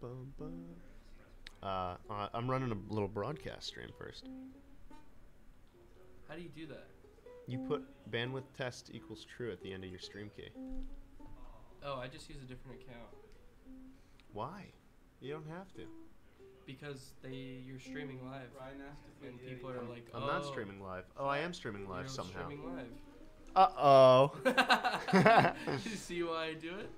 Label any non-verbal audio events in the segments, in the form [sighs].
bum, bum. Uh, uh, I'm running a little broadcast stream first. How do you do that? You put bandwidth test equals true at the end of your stream key. Oh, I just use a different account Why? You don't have to. because they you're streaming live Ryan asked if and people are like, I'm oh, not streaming live. Oh, I am streaming live you're somehow. Streaming live. Uh oh. [laughs] [laughs] you see why I do it?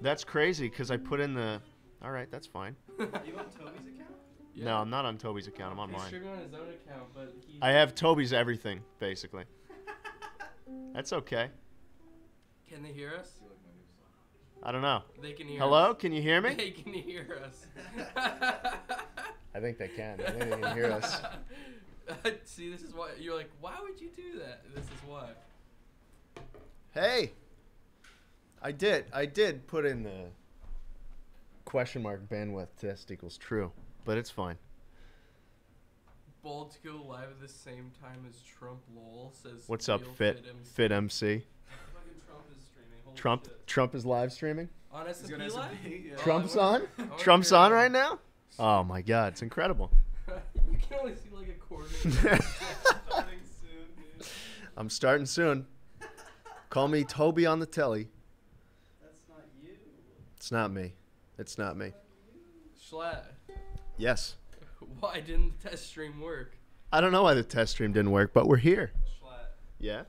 That's crazy because I put in the. All right, that's fine. [laughs] You on Toby's account? No, I'm not on Toby's account. I'm on He's mine. streaming on his own account, but he. I have Toby's everything, basically. [laughs] That's okay. Can they hear us? I don't know. They can hear. Hello? Us. Can you hear me? They can hear us. [laughs] I think they can. I think they can hear us. See, this is why you're like, why would you do that? This is why. Hey, I did. I did put in the question mark bandwidth test equals true, but it's fine. Bold to go live at the same time as Trump lol says. What's up, real Fit MC. Fit MC? Fucking Trump is streaming. Holy Trump shit. Trump is live streaming. On He's SMP gonna live? SMP, yeah. Oh, Trump's on. [laughs] Trump's on right now. Oh my God, it's incredible. [laughs] you can only see like a quarter. Starting [laughs] soon, dude. I'm starting soon. Call me Toby on the telly. That's not you. It's not me. It's not me. Schlatt, Yes. [laughs] why didn't the test stream work? I don't know why the test stream didn't work, but we're here. Schlatt, Yeah.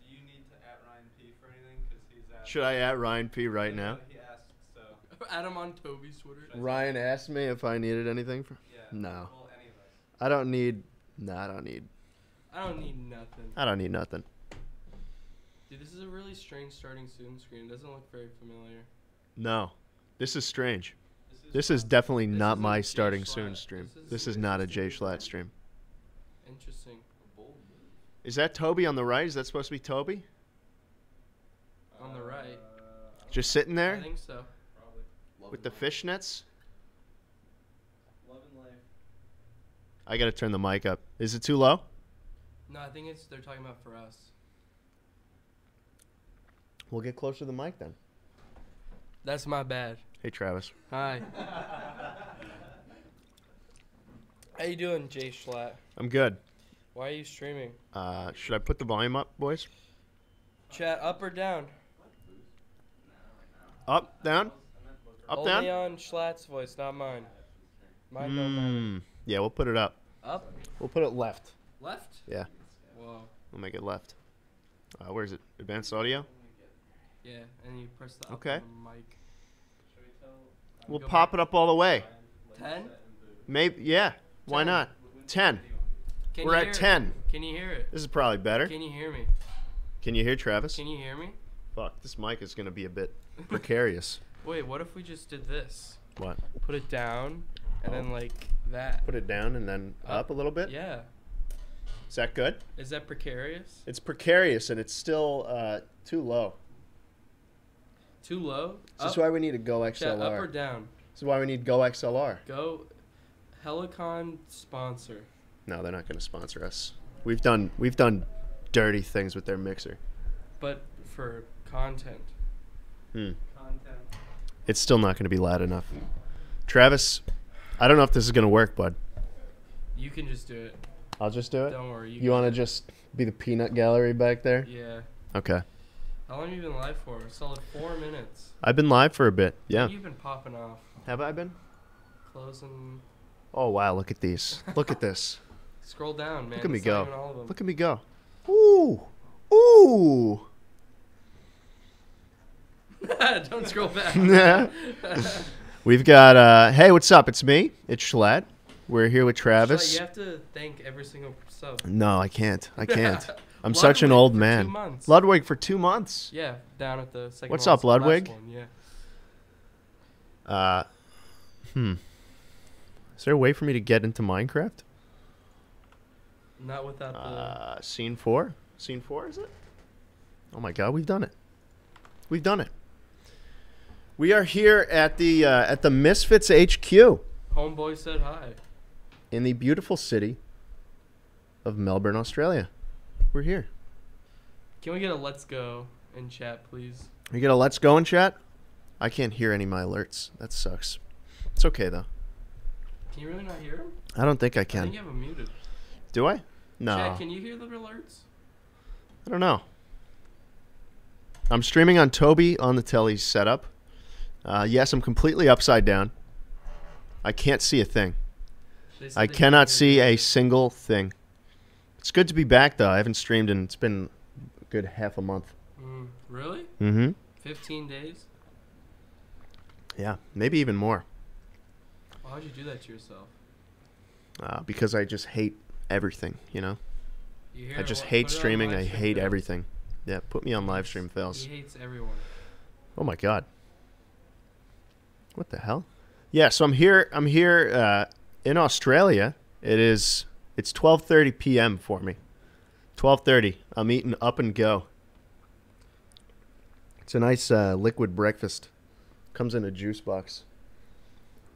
do you need to at Ryan P for anything? Because he's at. Should I at Ryan P right now? no, He asked, so. [laughs] Adam on Toby's Twitter. Ryan asked me if I needed anything. For, Yeah. No. Well, any. I don't need. No, I don't need. I don't need nothing. I don't need nothing. Dude, this is a really strange starting soon screen. It doesn't look very familiar. No, this is strange. This is, This is definitely This not isn't my starting Schlatt. soon stream. This is- This is not a Jay Schlatt stream. Interesting. Is that Toby on the right? Is that supposed to be Toby? On the right. Uh, Just sitting there? I think so. Probably. with the fishnets? Love and life. I gotta turn the mic up. Is it too low? No, I think it's they're talking about for us. We'll get closer to the mic then. That's my bad. Hey Travis. Hi. [laughs] How you doing, Jay Schlatt? I'm good. Why are you streaming? Uh, should I put the volume up, boys? Chat up or down? Up, down, up, Only down. on Schlatt's voice, not mine. Mine don't matter. Mm, yeah, we'll put it up. Up, We'll put it left. left. Yeah, Whoa. we'll make it left. Uh, where is it? Advanced audio. Yeah, and you press the up Okay. on the mic. Should we tell We'll pop it up all the way. Ten? Maybe. Yeah. Why Ten. not? Ten. Can We're you at hear it? ten. Can you hear it? This is probably better. Can you hear me? Can you hear Travis? Can you hear me? Fuck, this mic is gonna be a bit precarious. [laughs] Wait, what if we just did this? What? Put it down, and Oh. then like that. Put it down and then up, Up. a little bit. Yeah. Is that good? Is that precarious? It's precarious and it's still uh, too low. Too low? This is why we need a Go chat, up or XLR. down? This is why we need GoXLR. Go. Helicon sponsor. No, they're not gonna sponsor us. We've done we've done dirty things with their mixer. But for content. Hmm. content. It's still not gonna be loud enough. Travis, I don't know if this is gonna work, bud. You can just do it. I'll just do it. Don't worry. You, You want to just be the peanut gallery back there? Yeah. Okay. How long have you been live for? A solid four minutes. I've been live for a bit. Yeah. You've been popping off. Have I been? Closing. Oh wow! Look at these. Look at this. [laughs] Scroll down, man. Look at me It's go. even all of them. Look at me go. Ooh. Ooh. [laughs] Don't scroll back. [laughs] Yeah. We've got uh hey, what's up? It's me. It's Schlatt. We're here with Travis. You have to thank every single sub. No, I can't. I can't. I'm such an old two man. Ludwig for 2 months. Yeah, down at the second. What's up, Ludwig? one, Yeah. Uh Hmm. Is there a way for me to get into Minecraft? Not without the. Uh scene 4? Scene 4 is it? Oh my god, we've done it. We've done it. We are here at the uh, at the Misfits HQ. Homeboy said hi. in the beautiful city of Melbourne, Australia. We're here. Can we get a let's go in chat, please? You get a let's go in chat? I can't hear any of my alerts. That sucks. It's okay though. Can you really not hear him? I don't think I I can. think you have him muted. Do I? No. Chad, can you hear the alerts? I don't know. I'm streaming on Toby on the telly setup. Uh, yes, I'm completely upside down. I can't see a thing. I cannot see a single thing. It's good to be back though. I haven't streamed in it's been a good half a month. Mm, really? Mm-hmm. 15 days? Yeah, maybe even more. Why'd you do that to yourself? Uh, because I just hate everything. You know, You hear I just hate streaming. I hate fails. everything. Yeah, put me on live stream fails. He hates everyone. Oh my god. What the hell? Yeah, so I'm here I'm here uh, in Australia. It is it's 12:30 p.m. for me. 12:30. I'm eating up and go. It's a nice uh, liquid breakfast. Comes in a juice box.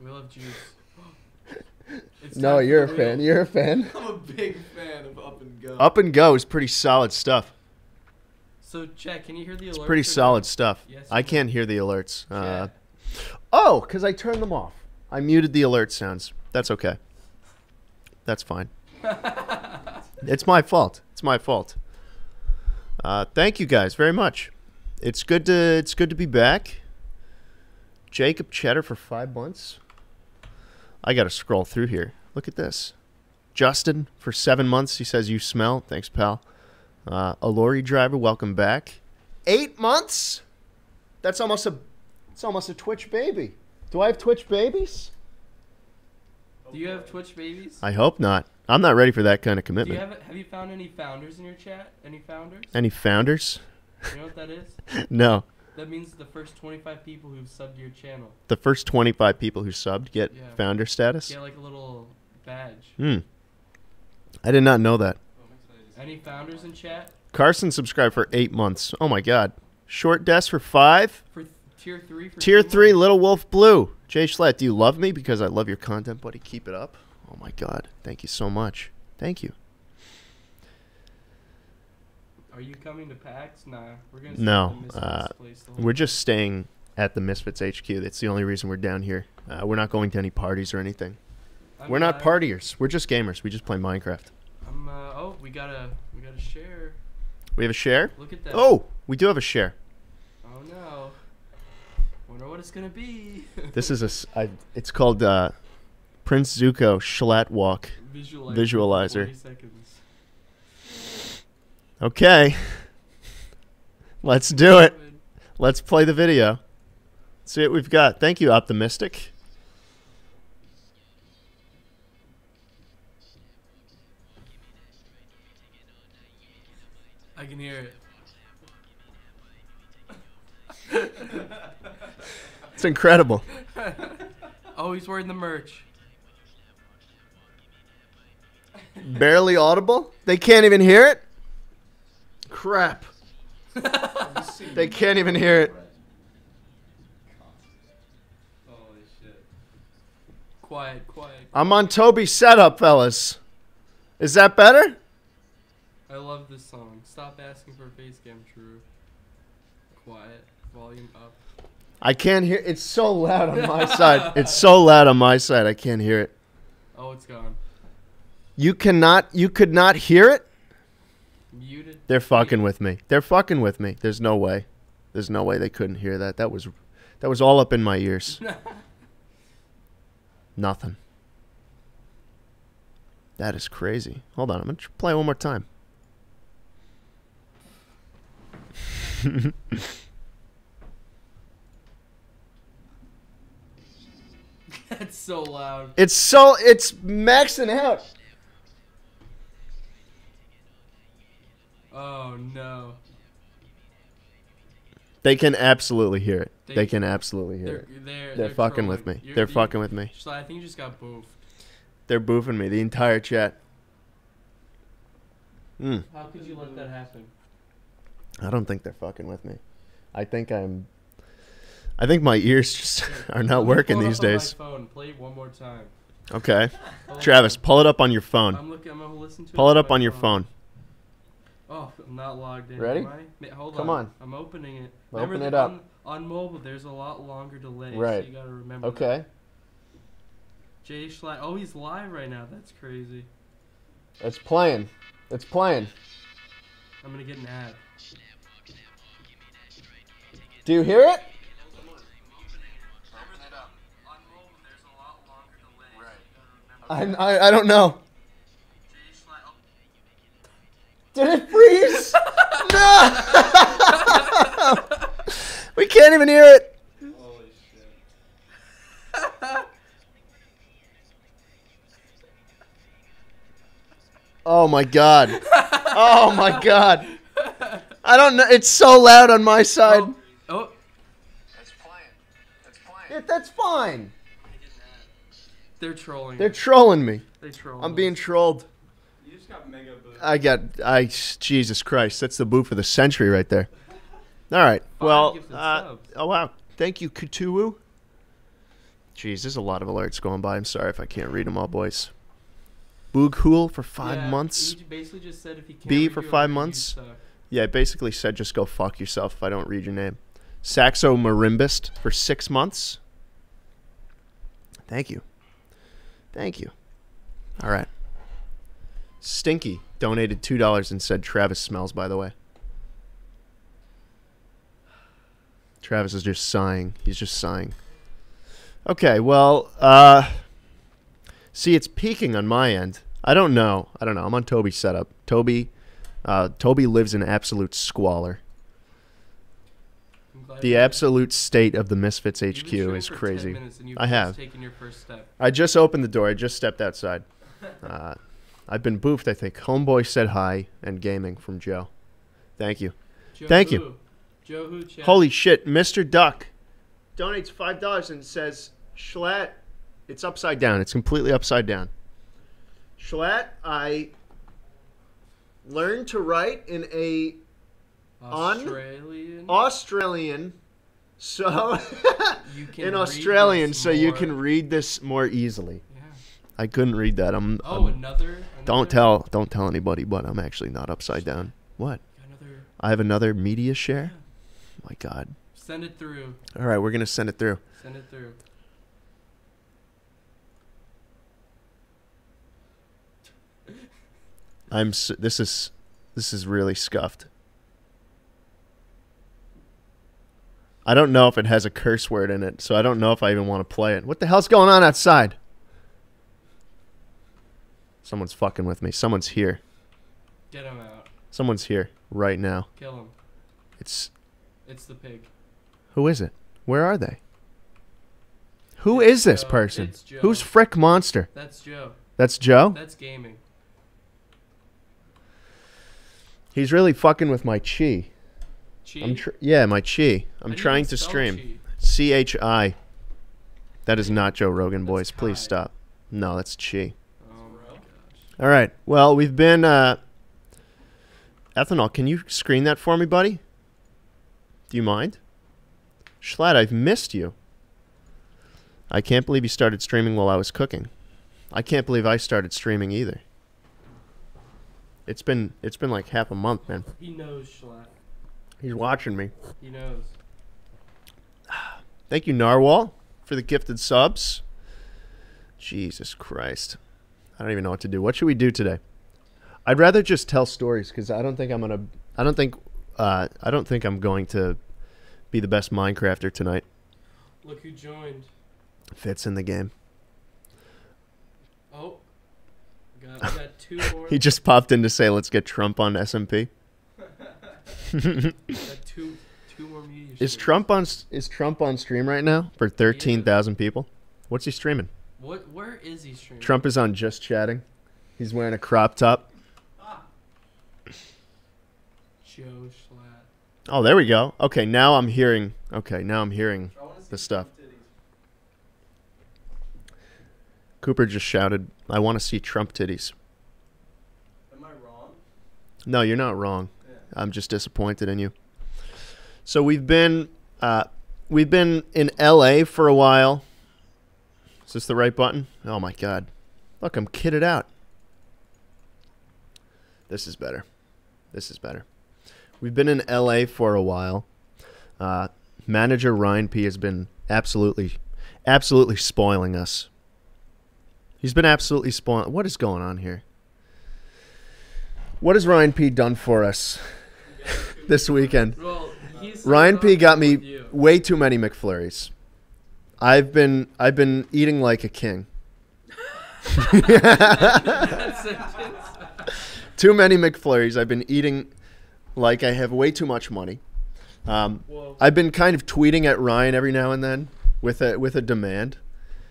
We love juice. [laughs] It's No, you're a the fan. You're a fan. [laughs] I'm a big fan of Up and Go. Up and go is pretty solid stuff. So, Chad, can you hear the alerts? It's pretty solid stuff. Yes, I can't hear the alerts. Uh, oh, because I turned them off. I muted the alert sounds. That's okay. That's fine. [laughs] It's my fault. It's my fault. Uh, thank you guys very much. It's good to it's good to be back. Jacob Cheddar for five months. I got to scroll through here. Look at this. Justin for seven months. He says you smell. Thanks, pal. Uh, a lorry driver. Welcome back. Eight months. That's almost a. It's almost a Twitch baby. Do I have Twitch babies? Do you have Twitch babies? I hope not. I'm not ready for that kind of Do you commitment. have have you found any founders in your chat? Any founders? Any founders? You know what that is? [laughs] no. That means the first 25 people who've subbed your channel The first 25 people who subbed get Yeah. founder status. get like a little badge. Hmm. I did not know that. I'm excited to see Any founders in chat Carson subscribed for eight months. Oh my God. Short desk for five. for tier three? For Tier three, months? Little Wolf Blue. Jay Schlatt, do you love me because I love your content, buddy? Keep it up. Oh my God. Thank you so much. Thank you. Are you coming to PAX? Nah, we're gonna. stay No, at the Misfits uh, place the whole We're just staying at the Misfits HQ. That's the only reason we're down here. Uh, we're not going to any parties or anything. I'm we're not glad- partiers. We're just gamers. We just play Minecraft. I'm. Uh, oh, we got a We got a share. We have a share. Look at that. Oh, we do have a share. Oh no. Wonder what it's gonna be. [laughs] This is a. I, it's called uh, Prince Zuko Schlatt Walk. Visualizer. Visualizer. Okay. Let's do it. Let's play the video. See what we've got. Thank you, Optimistic. I can hear it. It's incredible. [laughs] oh, he's wearing the merch. Barely audible. They can't even hear it. Crap. [laughs] They can't even hear it. Holy shit. Quiet, quiet. I'm on Toby's setup, fellas. Is that better? I love this song. Stop asking for face cam, true. Quiet. Volume up. I can't hear. It's so loud on my side. It's so loud on my side. I can't hear it. Oh, it's gone. You cannot. You could not hear it. Muted. They're fucking with me. They're fucking with me. There's no way. There's no way they couldn't hear that. That was, that was all up in my ears. [laughs] Nothing. That is crazy. Hold on. I'm gonna play one more time. [laughs] That's so loud. It's so. It's maxing out. Oh no. They can absolutely hear it. They, They- can absolutely hear They're it. they're They're, fucking with me. You're- They're you- fucking with me. I think you just got boofed. They're boofing me. The entire chat. Mm. How could you let that happen? I don't think they're fucking with me. I think I'm. I think my ears just [laughs] are not working these up on my days. phone. Play it one more time. Okay, [laughs] Travis, pull it up on your phone. I'm looking. I'm gonna listen to it. Pull it on up my on your phone. Oh, I'm not logged in. Ready? Am I? Hold Come on. I'm opening it. Open Remember it up. On, on mobile, there's a lot longer delay. Right. So you gotta remember. that. Okay. Jay Schlatt. Oh, he's live right now. That's crazy. It's playing. It's playing. I'm gonna get an ad. Do you hear it? I, I, I don't know. Did it freeze? [laughs] no! [laughs] we can't even hear it. Holy shit. Oh my god. Oh my god. I don't know. It's so loud on my side. Oh, oh, It's playing. It's playing. Yeah, that's fine. they're trolling. They're trolling me. they troll. I'm being trolled. You just got mega boost. I got I Jesus Christ, that's the boo for the century right there. All right. well, uh, oh wow. Thank you, Kutuwu. Jeez, there's a lot of alerts going by. I'm sorry if I can't read them all, boys. Booghool for five Yeah, months. He basically just said if he can't B for five months. Yeah, basically said just go fuck yourself if I don't read your name. Saxo Marimbist for six months. Thank you. Thank you. All right. Stinky donated two dollars and said Travis smells. By the way, Travis is just sighing. He's just sighing. Okay, well, uh, see, it's peaking on my end. I don't know. I don't know. I'm on Toby's setup. Toby, uh, Toby lives in absolute squalor. The absolute state of the Misfits HQ is crazy. minutes and you've I have. taken your first step. I just opened the door. I just stepped outside. [laughs] Uh, I've been boofed, I think. Homeboy said hi and gaming from Joe. Thank you. Joe Thank you. Joe Who. Holy shit, Mr. Duck donates five dollars and says, Schlatt, it's upside down. It's completely upside down. Schlatt, I learned to write in a Australian. [laughs] Australian, so you can in Australian, so you can read this more easily. Yeah. I couldn't read that. I'm. Oh, I'm- another. Don't tell. Don't tell anybody. But I'm actually not upside down. What? I have another media share. My God. Send it through. All right, we're gonna send it through. Send it through. [laughs] I'm. s- This is. This is really scuffed. I don't know if it has a curse word in it, so I don't know if I even want to play it. What the hell's going on outside? Someone's fucking with me. Someone's here. Get him out. Someone's here right now. Kill him. It's It's the pig. who is it? Where are they? Who is this Joe. person? It's Joe. Who's Frick Monster? That's Joe. That's Joe. That's gaming. He's really fucking with my chi. Chi. I'm tr- yeah, my chi. I'm trying to stream. chi? C H I. That is not Joe Rogan, That's boys. Please stop. No, that's chi. All right. Well, we've been. Uh, Ethanol, can you screen that for me, buddy? Do you mind? Schlatt, I've missed you. I can't believe you started streaming while I was cooking. I can't believe I started streaming either. It's been it's been like half a month, man. He knows Schlatt. He's watching me. He knows. [sighs] Thank you, Narwhal, for the gifted subs. Jesus Christ. I don't even know what to do. What should we do today? I'd rather just tell stories because I don't think I'm gonna. I don't think. Uh, I don't think I'm going to be the best Minecrafter tonight. Look who joined. Fitz in the game. Oh. Got, we got two [laughs] more. He just popped in to say, "Let's get Trump on SMP." [laughs] got two, two more media Is. Trump on? s- Is Trump on stream right now for thirteen thousand people? What's he streaming? What? Where is he streaming? Trump is on just chatting. He's wearing a crop top. Ah. Joe Schlatt. Oh, there we go. Okay, now I'm hearing. Okay, now I'm hearing I wanna see the stuff. titties. Cooper just shouted, "I want to see Trump titties." Am I wrong? No, you're not wrong. Yeah. I'm just disappointed in you. So we've been uh, we've been in L.A. for a while. Is this the right button? Oh my God! Look, I'm kitted out. This is better. This is better. We've been in L.A. for a while. Uh, manager Ryan P has been absolutely, absolutely spoiling us. He's been absolutely spoiled. What is going on here? What has Ryan P done for us [laughs] this weekend? Well, Ryan P got me way too many McFlurries. I've been I've been eating like a king. [laughs] Too many McFlurries. I've been eating like I have way too much money. Um, I've been kind of tweeting at Ryan every now and then with a with a demand,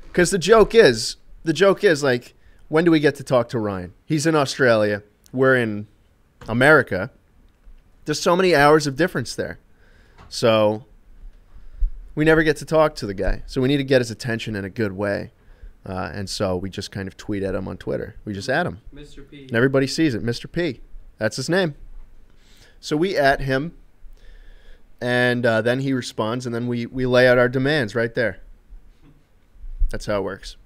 because the joke is the joke is like when do we get to talk to Ryan? He's in Australia. We're in America. There's so many hours of difference there, so we never get to talk to the guy. So we need to get his attention in a good way, uh, and so we just kind of tweet at him on Twitter. We just at him. Mr. P. And everybody sees it. Mr. P. That's his name. So we at him, and uh, then he responds, and then we, we lay out our demands right there. That's how it works.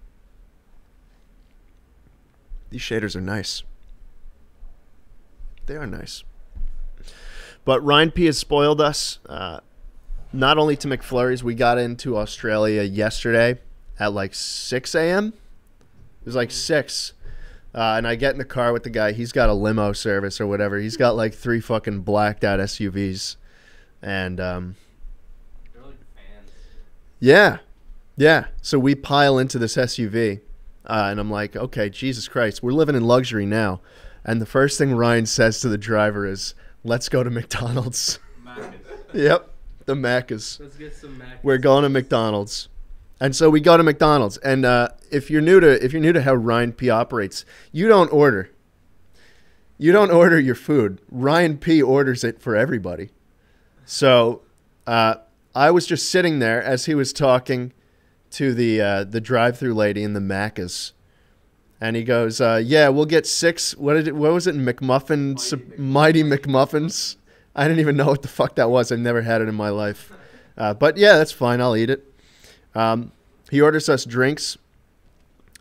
These shaders are nice. They are nice. But Ryan P has spoiled us. Uh, not only to McFlurries, we got into Australia yesterday at like 6 a.m. It was like 6. Uh, and I get in the car with the guy. He's got a limo service or whatever. He's got like three fucking blacked out SUVs, and um, like yeah, yeah. So we pile into this SUV, uh, and I'm like, okay, Jesus Christ, we're living in luxury now. And the first thing Ryan says to the driver is, "Let's go to McDonald's." [laughs] Yep, the Macca's. Let's get some mac. We're going to McDonald's. And so we go to McDonald's. And uh, if you're new to if you're new to how Ryan P operates, you don't order. You don't order your food. Ryan P orders it for everybody. So uh, I was just sitting there as he was talking to the uh, the drive-through lady in the Macca's, and he goes, uh, "Yeah, we'll get six. What did it? What was it? McMuffins, Mighty Mighty McMuffins. I didn't even know what the fuck that was. I've never had it in my life. Uh, but yeah, that's fine. I'll eat it. Um, he orders us drinks,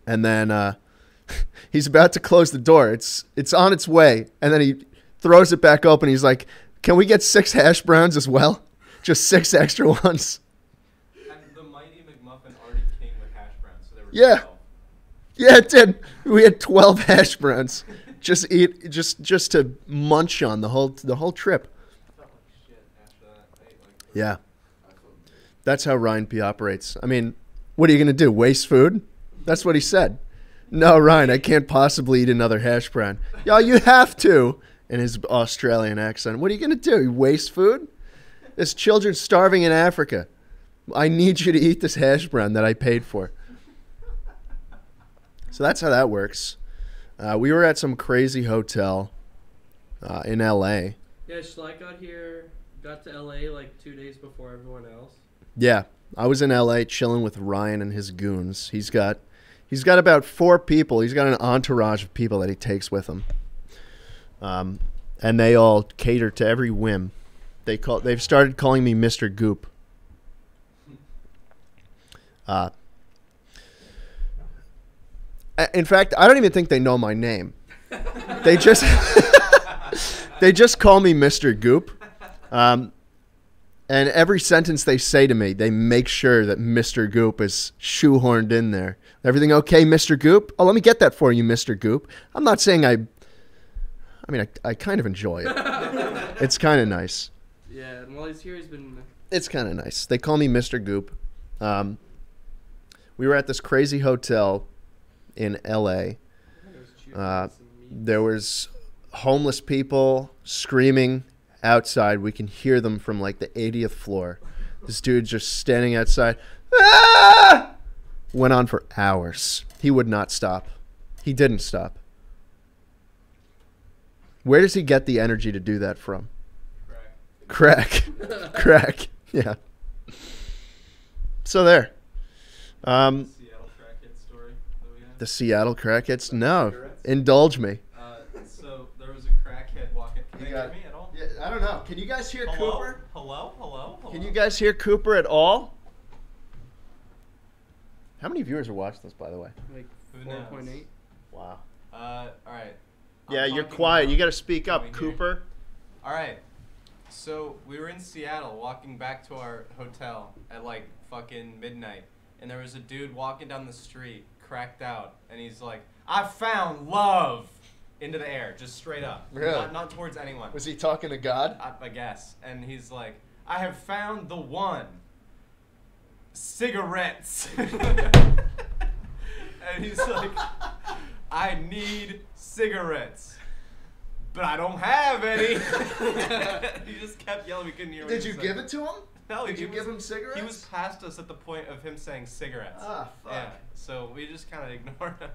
and then uh, [laughs] he's about to close the door. It's it's on its way, and then he throws it back open. He's like, "Can we get six hash browns as well? Just six [laughs] extra ones." And the Mighty McMuffin already came with hash browns, so Yeah. 12. Yeah, it did. We had twelve [laughs] hash browns. Just eat, just just to munch on the whole the whole trip. I felt like shit after that. I ate like Yeah. That's how Ryan P operates. I mean, what are you gonna do? Waste food? That's what he said. No, Ryan, I can't possibly eat another hash brown. Yeah, you have to. In his Australian accent. What are you gonna do? You waste food? There's children starving in Africa. I need you to eat this hash brown that I paid for. So that's how that works. Uh, we were at some crazy hotel uh, in L.A. Yeah, Schleich got here, got to LA like two days before everyone else. Yeah, I was in LA chilling with Ryan and his goons. He's got he's got about four people. He's got an entourage of people that he takes with him. Um, and they all cater to every whim. They call they've started calling me Mr. Goop. Uh, in fact, I don't even think they know my name. They just [laughs] they just call me Mr. Goop. Um, and every sentence they say to me, they make sure that Mr. Goop is shoehorned in there. Everything okay, Mr. Goop? Oh, let me get that for you, Mr. Goop. I'm not saying I. I mean, I, I kind of enjoy it. [laughs] it's kind of nice. Yeah, and while he's here, he's been. It's kind of nice. They call me Mr. Goop. Um, we were at this crazy hotel in L.A. Uh, There was homeless people screaming outside. We can hear them from like the 80th floor. This dude just standing outside. Ah! Went on for hours. He would not stop. He didn't stop. Where does he get the energy to do that from? crack. Crack. [laughs] Crack. Yeah. So there. Um, Seattle crackhead story that we had. the Seattle crackheads. No. Indulge me. Uh, so there was a crackhead walking. Can You you got- hear me at all? Yeah, I don't know. Can you guys hear Hello? Cooper? Hello? Hello? Hello? Can you guys hear Cooper at all? How many viewers are watching this, by the way? Like Who four knows? point eight. Wow. Uh, all right. I'm Yeah, you're quiet. You got to speak up, Can we hear? Cooper. All right. So we were in Seattle walking back to our hotel at like fucking midnight, and there was a dude walking down the street, cracked out, and he's like, "I found love." Into the air, just straight up. Really? Not, not towards anyone. Was he talking to God? I, I guess. And he's like, I have found the one. Cigarettes. [laughs] and he's like, I need cigarettes. But I don't have any. [laughs] he just kept yelling. We couldn't hear Did you give it to him? No, Did you was- give him cigarettes? He was past us at the point of him saying cigarettes. Ah, fuck. Yeah. So we just kind of ignored him.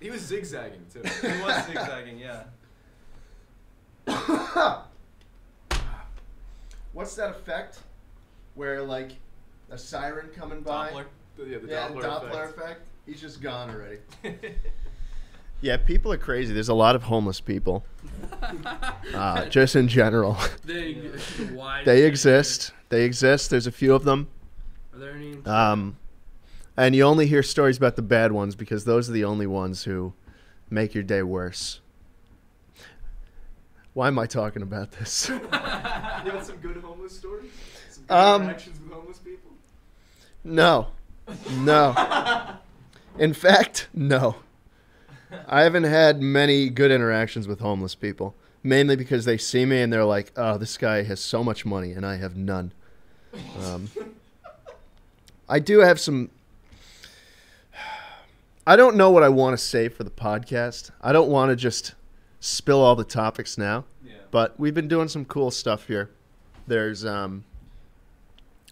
He was zigzagging too. [laughs] He was zigzagging, yeah. [coughs] What's that effect? Where like a siren coming by? Doppler. The- yeah, the yeah, Doppler, Doppler effect. effect. He's just gone already. [laughs] Yeah, people are crazy. There's a lot of homeless people, [laughs] uh, just in general. they, why they exist. They exist. There's a few of them. Are there any? Um, and you only hear stories about the bad ones because those are the only ones who make your day worse. Why am I talking about this? [laughs] You got some good homeless stories? Some good Um, interactions with homeless people? No. No. [laughs] In fact, no. I haven't had many good interactions with homeless people, mainly because they see me and they're like, "Oh, this guy has so much money and I have none." Um, [laughs] I do have some. I don't know what I want to say for the podcast. I don't want to just spill all the topics now, Yeah. but we've been doing some cool stuff here. There's um,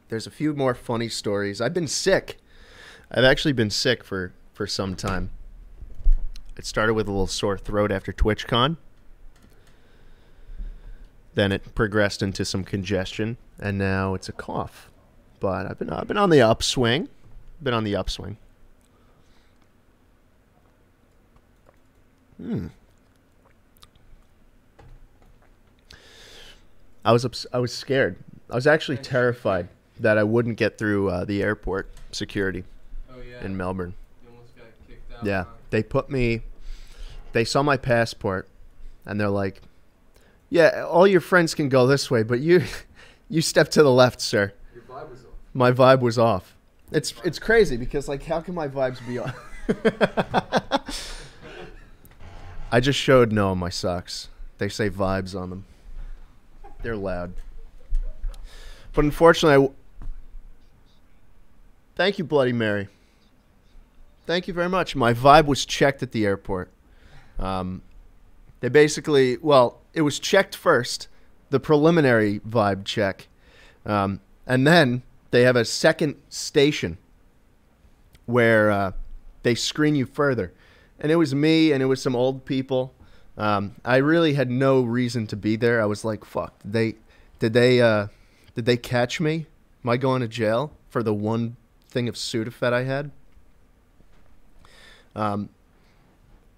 there's a few more funny stories. I've been sick. I've actually been sick for for some time. It started with a little sore throat after TwitchCon. Then it progressed into some congestion, and now it's a cough. But I've been I've been on the upswing. Been on the upswing. Hmm. I was ups- I was scared. I was actually terrified that I wouldn't get through uh, the airport security oh yeah. in Melbourne. You almost got kicked out. Yeah, huh? they put me. They saw my passport, and they're like, "Yeah, all your friends can go this way, but you, [laughs] you step to the left, sir." Your vibe was off. My vibe was off. It's it's crazy because like, how can my vibes be off? [laughs] I just showed Noah my socks. They say vibes on them. They're loud. But unfortunately, thank you, Bloody Mary. Thank you very much. My vibe was checked at the airport. Um, they basically, well, it was checked first, the preliminary vibe check, um, and then they have a second station where uh, they screen you further. And it was me, and it was some old people. Um, I really had no reason to be there. I was like, "Fuck! Did they, did they, uh, did they catch me? Am I going to jail for the one thing of Sudafed I had?" Um,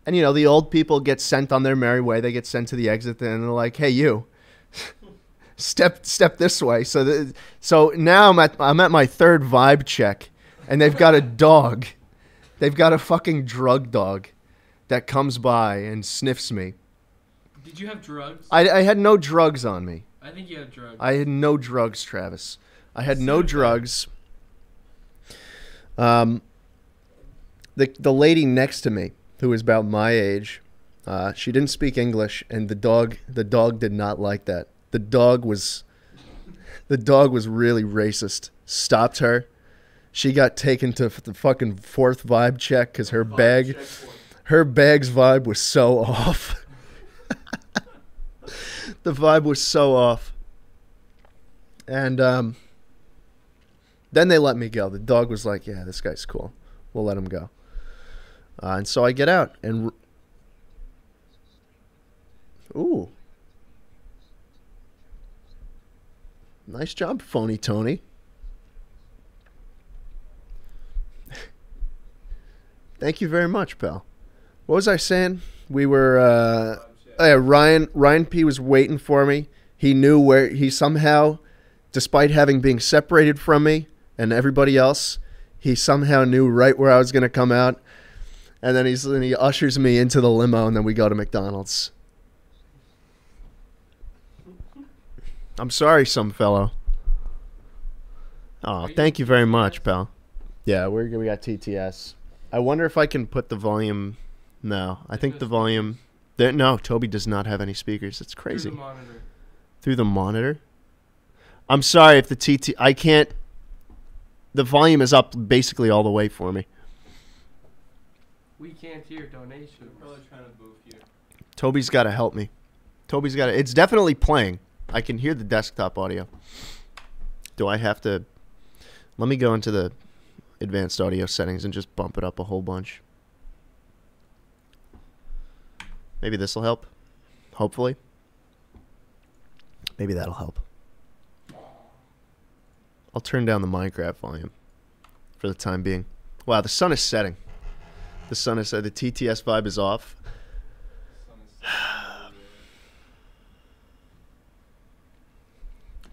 and you know, the old people get sent on their merry way. They get sent to the exit, and they're like, "Hey, you, [laughs] step step this way." So, the, so now I'm at I'm at my third vibe check, and they've got a dog. They've got a fucking drug dog that comes by and sniffs me. Did you have drugs? I, I had no drugs on me. I think you had drugs. I had no drugs, Travis. I had no drugs. Um, the the lady next to me, who was about my age, uh, she didn't speak English, and the dog the dog did not like that. The dog was, the dog was really racist. Stopped her. She got taken to the fucking fourth vibe check because her bag her bag's vibe was so off. [laughs] the vibe was so off. And um, then they let me go. The dog was like, "Yeah, this guy's cool. We'll let him go." Uh, and so I get out and. Ooh. Nice job, phony Tony. Thank you very much, pal. What was I saying? We were uh oh Ryan Ryan P was waiting for me. He knew where he somehow despite having being separated from me and everybody else, he somehow knew right where I was going to come out. And then he's and he ushers me into the limo and then we go to McDonald's. I'm sorry, some fellow. Oh, thank you very much, pal. Yeah, we're we got TTS. I wonder if I can put the volume. No, I think the volume. There, no, Toby does not have any speakers. It's Through crazy the monitor. through the monitor. I'm sorry if the TT. I can't. The volume is up basically all the way for me. We can't hear donations. Probably trying to boof you. Toby's got to help me. Toby's got to. It's definitely playing. I can hear the desktop audio. Do I have to? Let me go into the advanced audio settings and just bump it up a whole bunch. Maybe this will help. Hopefully. Maybe that'll help. I'll turn down the Minecraft volume for the time being. Wow, the sun is setting. The sun is uh, the TTS vibe is off.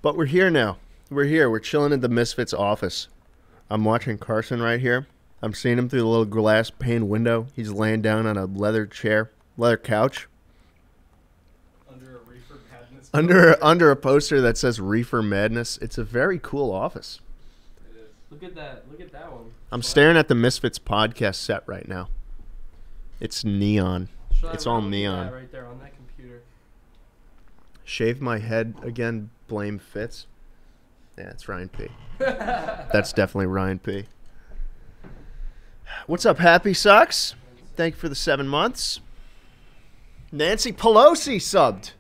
But we're here now. We're here. We're chilling at the Misfits office. I'm watching Carson right here. I'm seeing him through the little glass pane window. He's laying down on a leather chair, leather couch, Under a reefer madness. under under a poster that says "Reefer Madness." It's a very cool office. It is. Look at that. Look at that one. I'm Wow. staring at the Misfits podcast set right now. It's neon. Should I it's all round that neon. Right there on that computer. Shave my head again. Blame Fitz. Yeah, it's Ryan P. [laughs] That's definitely Ryan P. What's up, Happy Sucks? Thank you for the seven months. Nancy Pelosi subbed.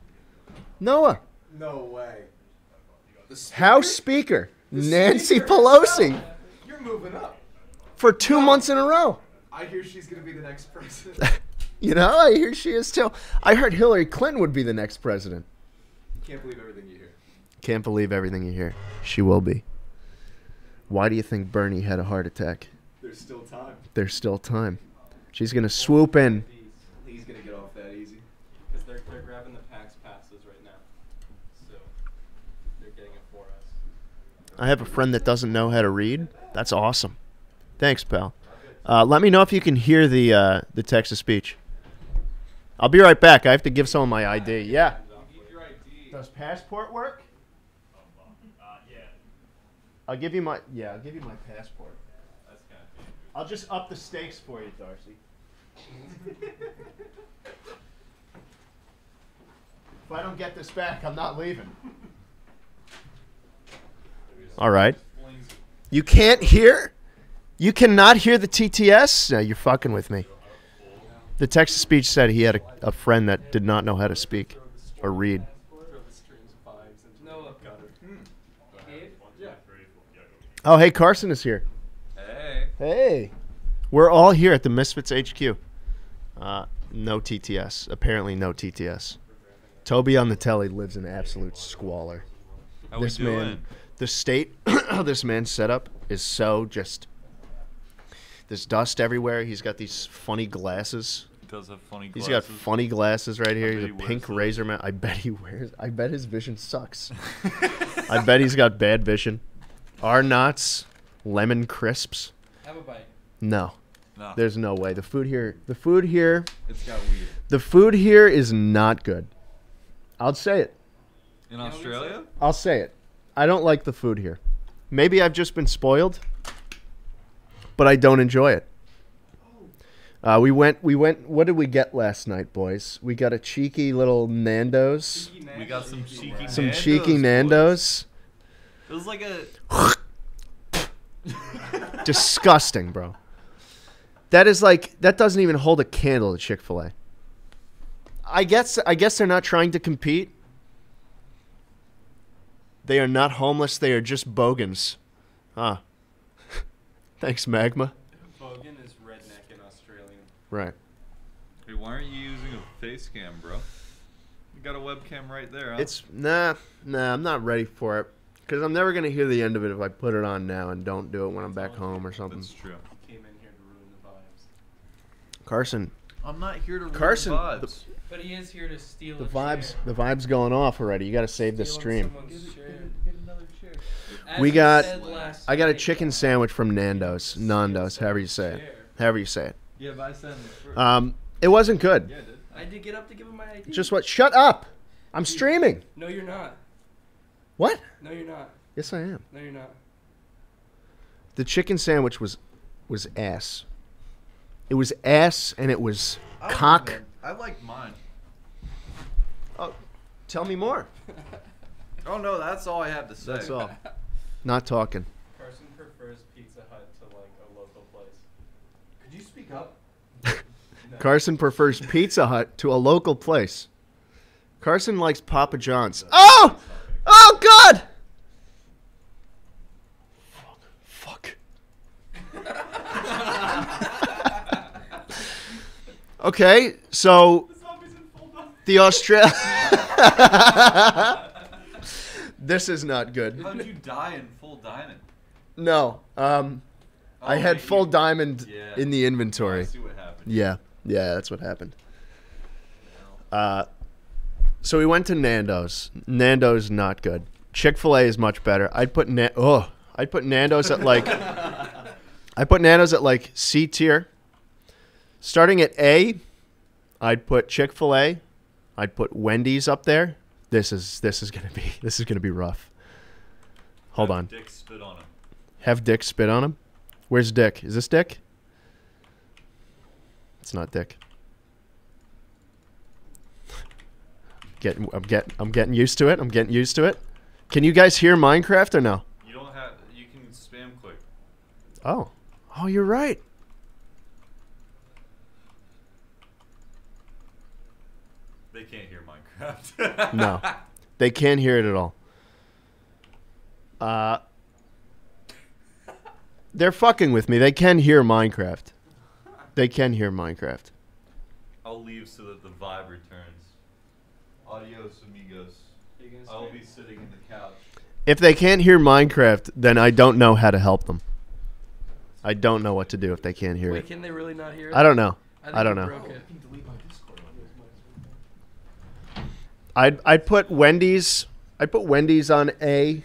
Noah, No way. The House speaker? Speaker, The Nancy speaker Pelosi, herself. You're moving up. for two months in a row. I hear she's gonna be the next president. [laughs] You know, I hear she is too. I heard Hillary Clinton would be the next president. Can't believe everything you hear. Can't believe everything you hear. She will be. Why do you think Bernie had a heart attack? There's still time. There's still time. She's gonna swoop in. He's gonna get off that easy. Because they're, they're grabbing the PAX passes right now. So they're getting it for us. I have a friend that doesn't know how to read. That's awesome. Thanks, pal. Uh, let me know if you can hear the uh, the text to speech. I'll be right back. I have to give someone my ID. Yeah. You need your ID. Does passport work? Yeah. I'll give you my yeah. I'll give you my passport. That's kind of dangerous. I'll just up the stakes for you, Darcy. If I don't get this back, I'm not leaving. All right. You can't hear? You cannot hear the TTS? No, you're fucking with me. The text to speech said he had a, a friend that did not know how to speak or read. Throw the strings vibes into Noah. the gutter. Gabe? Yeah. Oh, hey, Carson is here. Hey. Hey. We're all here at the Misfits HQ. Uh, no TTS. Apparently, no TTS. Toby on the telly lives in absolute squalor. How this we doing? man, the state of [coughs] this man's setup is so just. There's dust everywhere. He's got these funny glasses. does have funny He's glasses. got funny glasses right here. He's a he pink razor man. I bet he wears. I bet his vision sucks. [laughs] I bet he's got bad vision. Are knots lemon crisps? Have a bite. No, no, there's no way. The food here, the food here, it's got weird. the food here is not good. I'll say it. In Australia? I'll say it. I don't like the food here. Maybe I've just been spoiled, but I don't enjoy it. Uh, we went. We went. What did we get last night, boys? We got a cheeky little Nando's. We got some cheeky Some Nando's, cheeky boys. Nando's. It was like a. [laughs] Disgusting, bro. That is like that doesn't even hold a candle to Chick Fil A. I guess I guess they're not trying to compete. They are not homeless. They are just bogans. Ah. [laughs] Thanks, Magma. Bogan is redneck in Australian. Right. Hey, why aren't you using a face cam, bro? You got a webcam right there. Huh? It's nah, nah. I'm not ready for it because I'm never gonna hear the end of it if I put it on now and don't do it when I'm back home or something. That's true. Came in here to ruin the vibes. Carson, I'm not here to ruin Carson, vibes. the- But he is here to steal the a vibes, chair. the vibes going off already. You got to save this stream. someone's chair. another chair. As We got- I got a chicken sandwich from Nando's, Nando's, however you say it, however you say it. Yeah, but I said it first. Um, it wasn't good. yeah, I did. I did get up to give him my ID. Just what? Shut up! I'm streaming. No, you're not. What? No, you're not. Yes, I am. No, you're not. The chicken sandwich was was ass. It was ass and it was I cock. man. I like mine. Oh, tell me more. [laughs] Oh no, that's all I have to say. That's all. [laughs] Not talking. Carson prefers Pizza Hut to like a local place. Could you speak up? No. [laughs] Carson prefers Pizza Hut to a local place. Carson likes Papa John's. Oh! Oh God! Fuck. Fuck. [laughs] okay, so the Australia. [laughs] this is not good. How'd you die in full diamond? No, um, I Oh, had wait, full you- diamond Yeah. in the I inventory. see what happened. Yeah, yeah, that's what happened. Uh, so we went to Nando's. Nando's not good. Chick Fil A is much better. I'd put Na- oh, I'd put Nando's at like, [laughs] I put Nando's at like C tier. Starting at A, I'd put Chick Fil A. I'd put Wendy's up there. This is this is gonna be [laughs] this is gonna be rough. Hold Have on. Dick spit on him. Have Dick spit on him. Where's Dick? Is this Dick? It's not Dick. Getting, I'm getting, I'm getting used to it. I'm getting used to it. Can you guys hear Minecraft or no? You don't have. You can spam click. Oh, oh, you're right. They can't hear Minecraft. [laughs] No, they can't hear it at all. Uh, they're fucking with me. They can hear Minecraft. They can hear Minecraft. I'll leave so that the vibe returns. Adios, amigos. I'll be sitting in the couch. If they can't hear Minecraft, then I don't know how to help them. I don't know what to do if they can't hear Wait, it. can they really not hear it? I don't know. think I don't know. broke it. can delete. I'd I'd put Wendy's. I'd put Wendy's on A.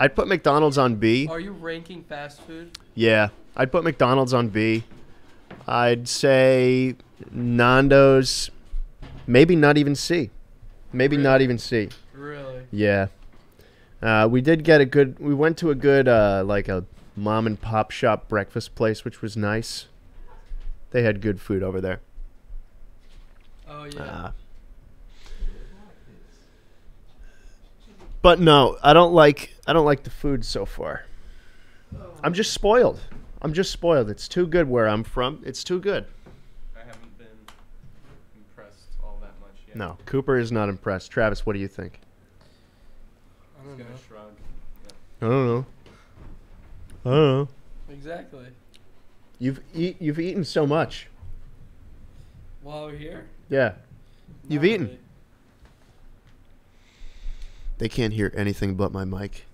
I'd put McDonald's on B. Are you ranking fast food? Yeah, I'd put McDonald's on B. I'd say Nando's, maybe not even C. Maybe Really? not even C. Really? Yeah. Uh, we did get a good. We went to a good uh, like a mom and pop shop breakfast place, which was nice. They had good food over there. Oh yeah. Uh, but no, I don't like. I don't like the food so far. I'm just spoiled. I'm just spoiled. It's too good where I'm from. It's too good. I haven't been impressed all that much yet. No, Cooper is not impressed. Travis, what do you think? I don't Just know. gonna. I don't know. I don't know. Exactly. You've eat. You've eaten so much. While we're here. Yeah. You've Not eaten. really. They can't hear anything but my mic.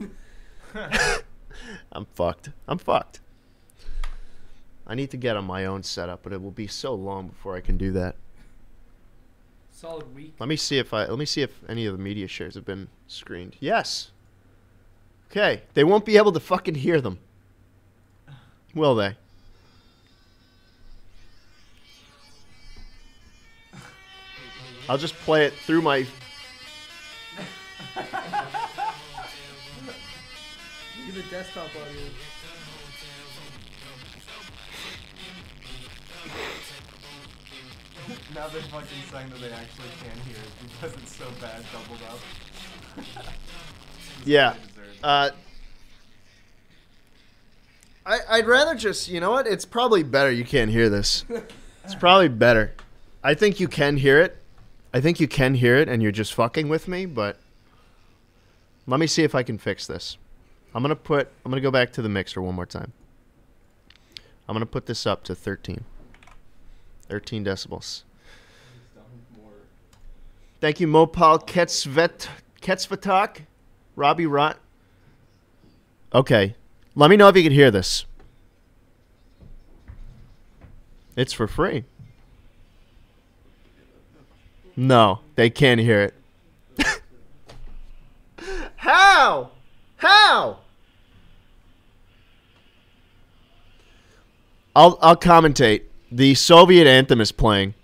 [laughs] I'm fucked. I'm fucked. I need to get on my own setup, but it will be so long before I can do that. Solid week. Let me see if I let me see if any of the media shares have been screened. Yes. Okay, they won't be able to fucking hear them. Will they? I'll just play it through my [laughs] Get the desktop on now they're fucking saying that they actually can hear it because it's so bad doubled up. [laughs] Yeah. Uh, I, I'd rather just, you know what? It's probably better you can't hear this. It's probably better. I think you can hear it. I think you can hear it, and you're just fucking with me. But let me see if I can fix this. I'm gonna put. I'm gonna go back to the mixer one more time. I'm gonna put this up to 13. 13 decibels. Thank you, Mopal Ketsvet Robbie Rot. Okay, let me know if you can hear this. It's for free. No, they can't hear it. [laughs] How? How? I'll I'll commentate. The Soviet anthem is playing,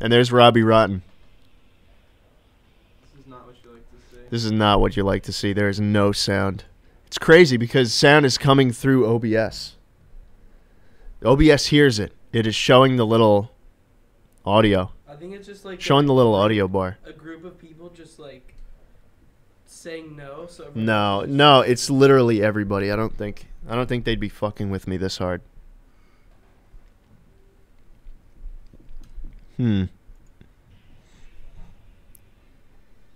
and there's Robbie Rotten. This is not what you like to see. This is not what you like to see. There is no sound. It's crazy because sound is coming through OBS. OBS hears it. It is showing the little audio, I think it's just like showing a, the little audio bar. a group of people just like saying no. So No, no, it's literally everybody. I don't think I don't think they'd be fucking with me this hard. Hmm.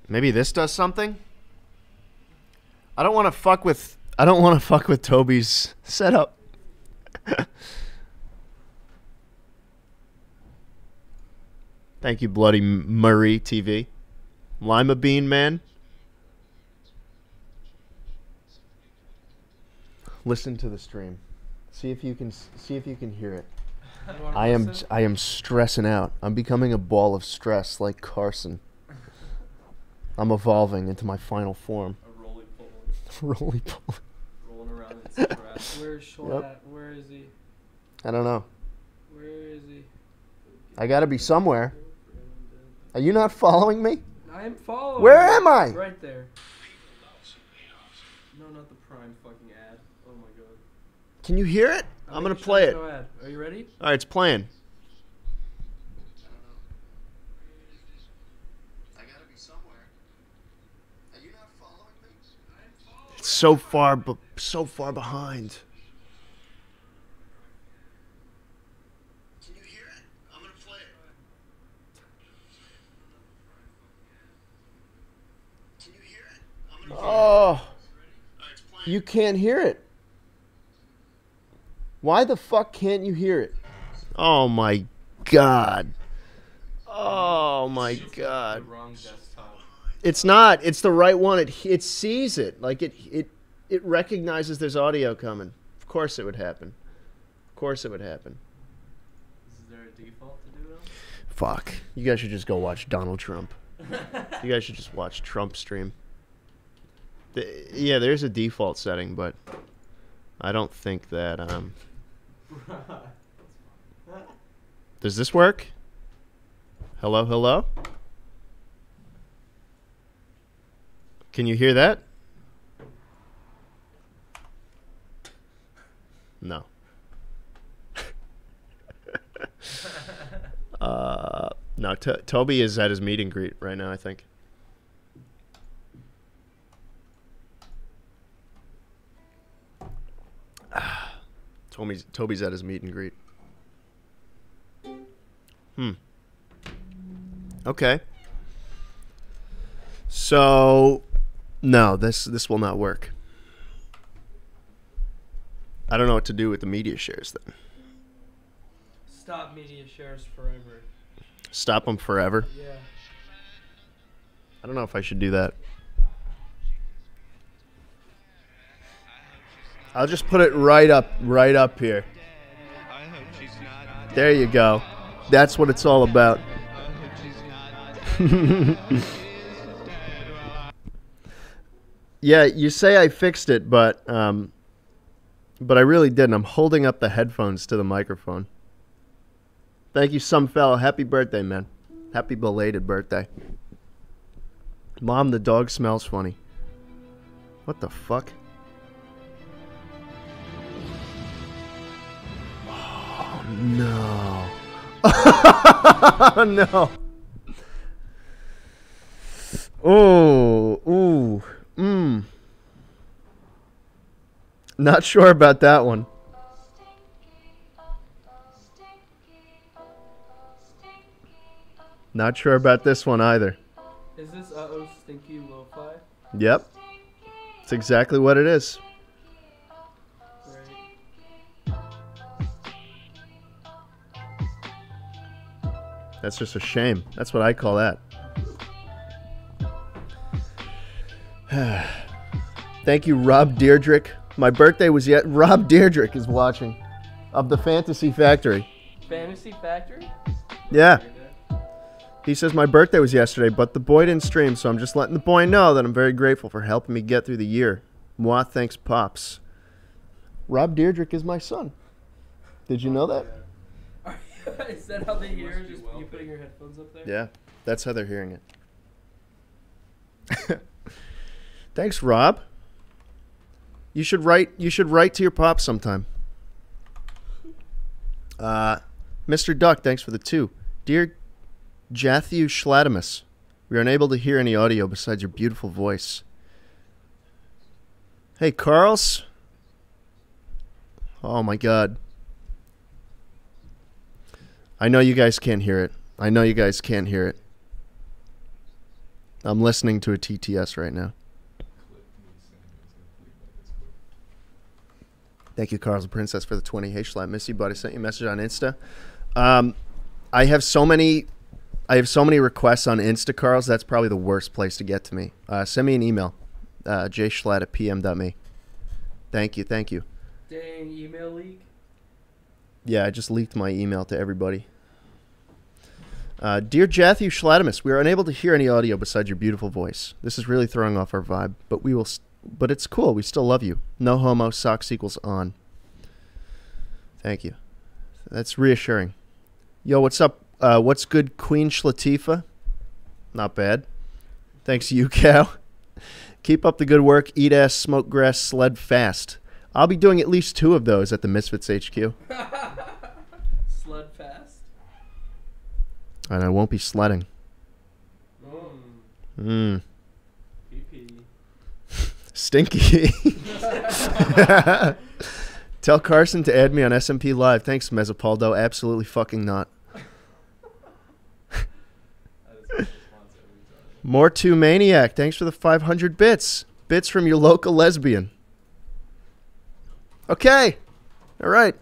Maybe this does something? I don't want to fuck with I don't want to fuck with Toby's setup. [laughs] Thank you, Bloody Murray TV. Lima Bean Man. Listen to the stream. See if you can see if you can hear it. I am? I am stressing out. I'm becoming a ball of stress like Carson. I'm evolving into my final form. A roly poly [laughs] Roly poly. rolling around in stress. [laughs] Where's Short Yep. at? Where is he? I don't know. Where is he? I gotta be somewhere. Are you not following me? I am following. Where am I? Right there. no, not the prime fucking ad. Oh my god. Can you hear it? I'll I'm gonna play it. ad. Are you ready? All right, it's playing. So far, but so far behind. Can you hear it? I'm gonna play it. Can you hear it? I'm gonna oh, you can't hear it. Why the fuck can't you hear it? Oh my god. Oh my god. The wrong desktop. It's not. It's the right one. It it sees it. Like it it it recognizes there's audio coming. Of course it would happen. Of course it would happen. Is there a default to do it? Fuck. You guys should just go watch Donald Trump. You guys should just watch Trump stream. The, yeah, there's a default setting, but I don't think that um [laughs] Does this work? Hello, hello? Can you hear that? No. [laughs] uh, no, to Toby is at his meet and greet right now, I think. [sighs] Toby's, Toby's at his meet and greet. Hmm. Okay. So, no, this this will not work. I don't know what to do with the media shares then. Stop media shares forever. Stop them forever. Yeah. I don't know if I should do that. I'll just put it right up, right up here. There you go. That's what it's all about. [laughs] yeah, you say I fixed it, but um, but I really didn't. I'm holding up the headphones to the microphone. Thank you, some fellow. Happy birthday, man. Happy belated birthday. Mom, the dog smells funny. What the fuck? Oh no. [laughs] no. Oh, ooh, mmm. Not sure about that one. Not sure about this one either. Is this uh oh stinky lo-fi? Yep. It's exactly what it is. Right. That's just a shame. That's what I call that. [sighs] Thank you, Rob Deirdrick. My birthday was yet. [laughs] Rob Deirdrick is watching, of the Fantasy Factory. Fantasy Factory? Yeah. He says my birthday was yesterday, but the boy didn't stream, so I'm just letting the boy know that I'm very grateful for helping me get through the year. Moi, thanks, pops. Rob Deirdrick is my son. Did you know that? [laughs] Is that how they hear? Just well you putting your headphones up there? Yeah, that's how they're hearing it. [laughs] Thanks, Rob. You should write. You should write to your pop sometime. Uh, Mr. Duck, thanks for the two. Dear Jathu Schlatimus, we are unable to hear any audio besides your beautiful voice. Hey, Carls. Oh my God. I know you guys can't hear it. I know you guys can't hear it. I'm listening to a TTS right now. Thank you, Carl's Princess, for the 20. Hey, Schlatt, miss you, buddy. Sent you a message on Insta. Um, I have so many, I have so many requests on Insta, Carl's. That's probably the worst place to get to me. Uh, send me an email, uh, jschlatt at pm.me. Thank you, thank you. Dang, email leak. Yeah, I just leaked my email to everybody. Uh, Dear Jathu Schlatimus, we are unable to hear any audio besides your beautiful voice. This is really throwing off our vibe, but we will. St- but it's cool. We still love you. No homo. Socks equals on. Thank you. That's reassuring. Yo, what's up? Uh, what's good, Queen Shlatifa? Not bad. Thanks, you cow. Keep up the good work. Eat ass, smoke grass, sled fast. I'll be doing at least two of those at the Misfits HQ. [laughs] Sled fast. And I won't be sledding. Mm. Mmm. Pee pee. Stinky. [laughs] Tell Carson to add me on SMP Live. Thanks, Mezzapaldo. Absolutely fucking not. Mortem Maniac. Thanks for the 500 bits. Bits from your local lesbian. Okay. All right.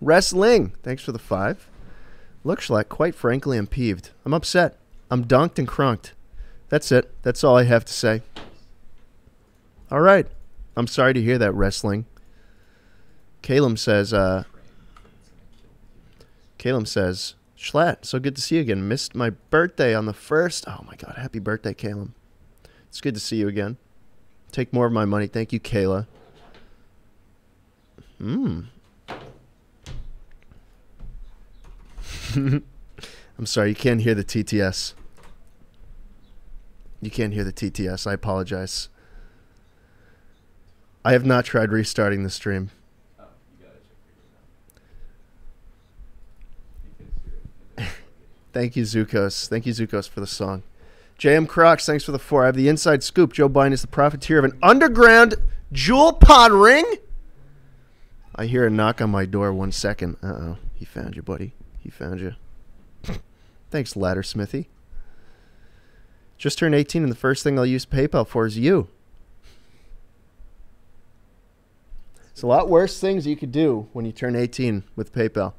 Wrestling. Thanks for the five. Looks like, quite frankly, I'm peeved. I'm upset. I'm dunked and crunked. That's it. That's all I have to say. All right. I'm sorry to hear that, wrestling. Caleb says, uh, Caleb says, Schlatt, so good to see you again. Missed my birthday on the first. Oh my God, happy birthday, Caleb. It's good to see you again. Take more of my money. Thank you, Kayla. Hmm. [laughs] I'm sorry, you can't hear the TTS. You can't hear the TTS. I apologize. I have not tried restarting the stream. [laughs] Thank you, Zukos. Thank you, Zukos, for the song. JM Crocs, thanks for the four. I have the inside scoop. Joe Biden is the profiteer of an underground jewel pod ring. I hear a knock on my door. One second. Uh oh. He found you, buddy. He found you. [laughs] Thanks, Ladder Smithy. Just turned 18, and the first thing I'll use PayPal for is you. It's a lot worse things you could do when you turn 18 with PayPal.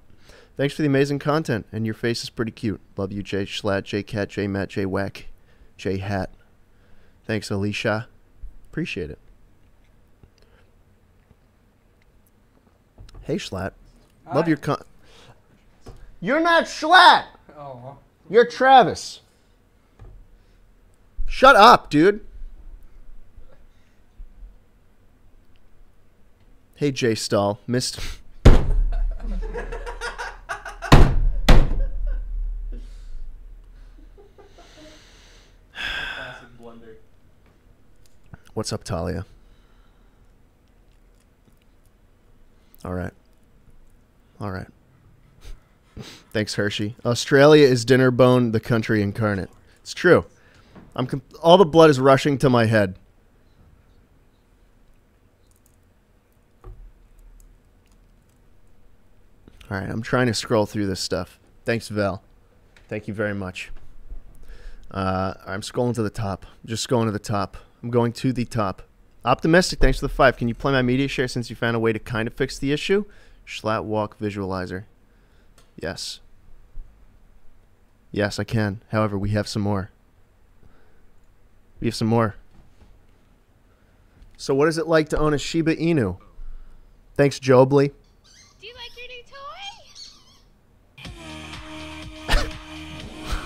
Thanks for the amazing content, and your face is pretty cute. Love you, J Schlatt, J Cat, J Matt, J Wack, J Hat. Thanks, Alicia. Appreciate it. Hey, Schlatt. Love your con. You're not Schlatt. Oh. You're Travis. Shut up, dude. Hey, Jay Stahl. Missed. What's up, Talia? All right. All right. Thanks, Hershey. Australia is Dinnerbone, the country incarnate. It's true. I'm all the blood is rushing to my head. All right, I'm trying to scroll through this stuff. Thanks, Vel. Thank you very much. Uh, I'm scrolling to the top. Just going to the top. I'm going to the top. Optimistic, thanks for the five. Can you play my media share since you found a way to kind of fix the issue? Schlatt walk visualizer. Yes. Yes, I can. However, we have some more. We have some more. So, what is it like to own a Shiba Inu? Thanks, Jobly. Do you like your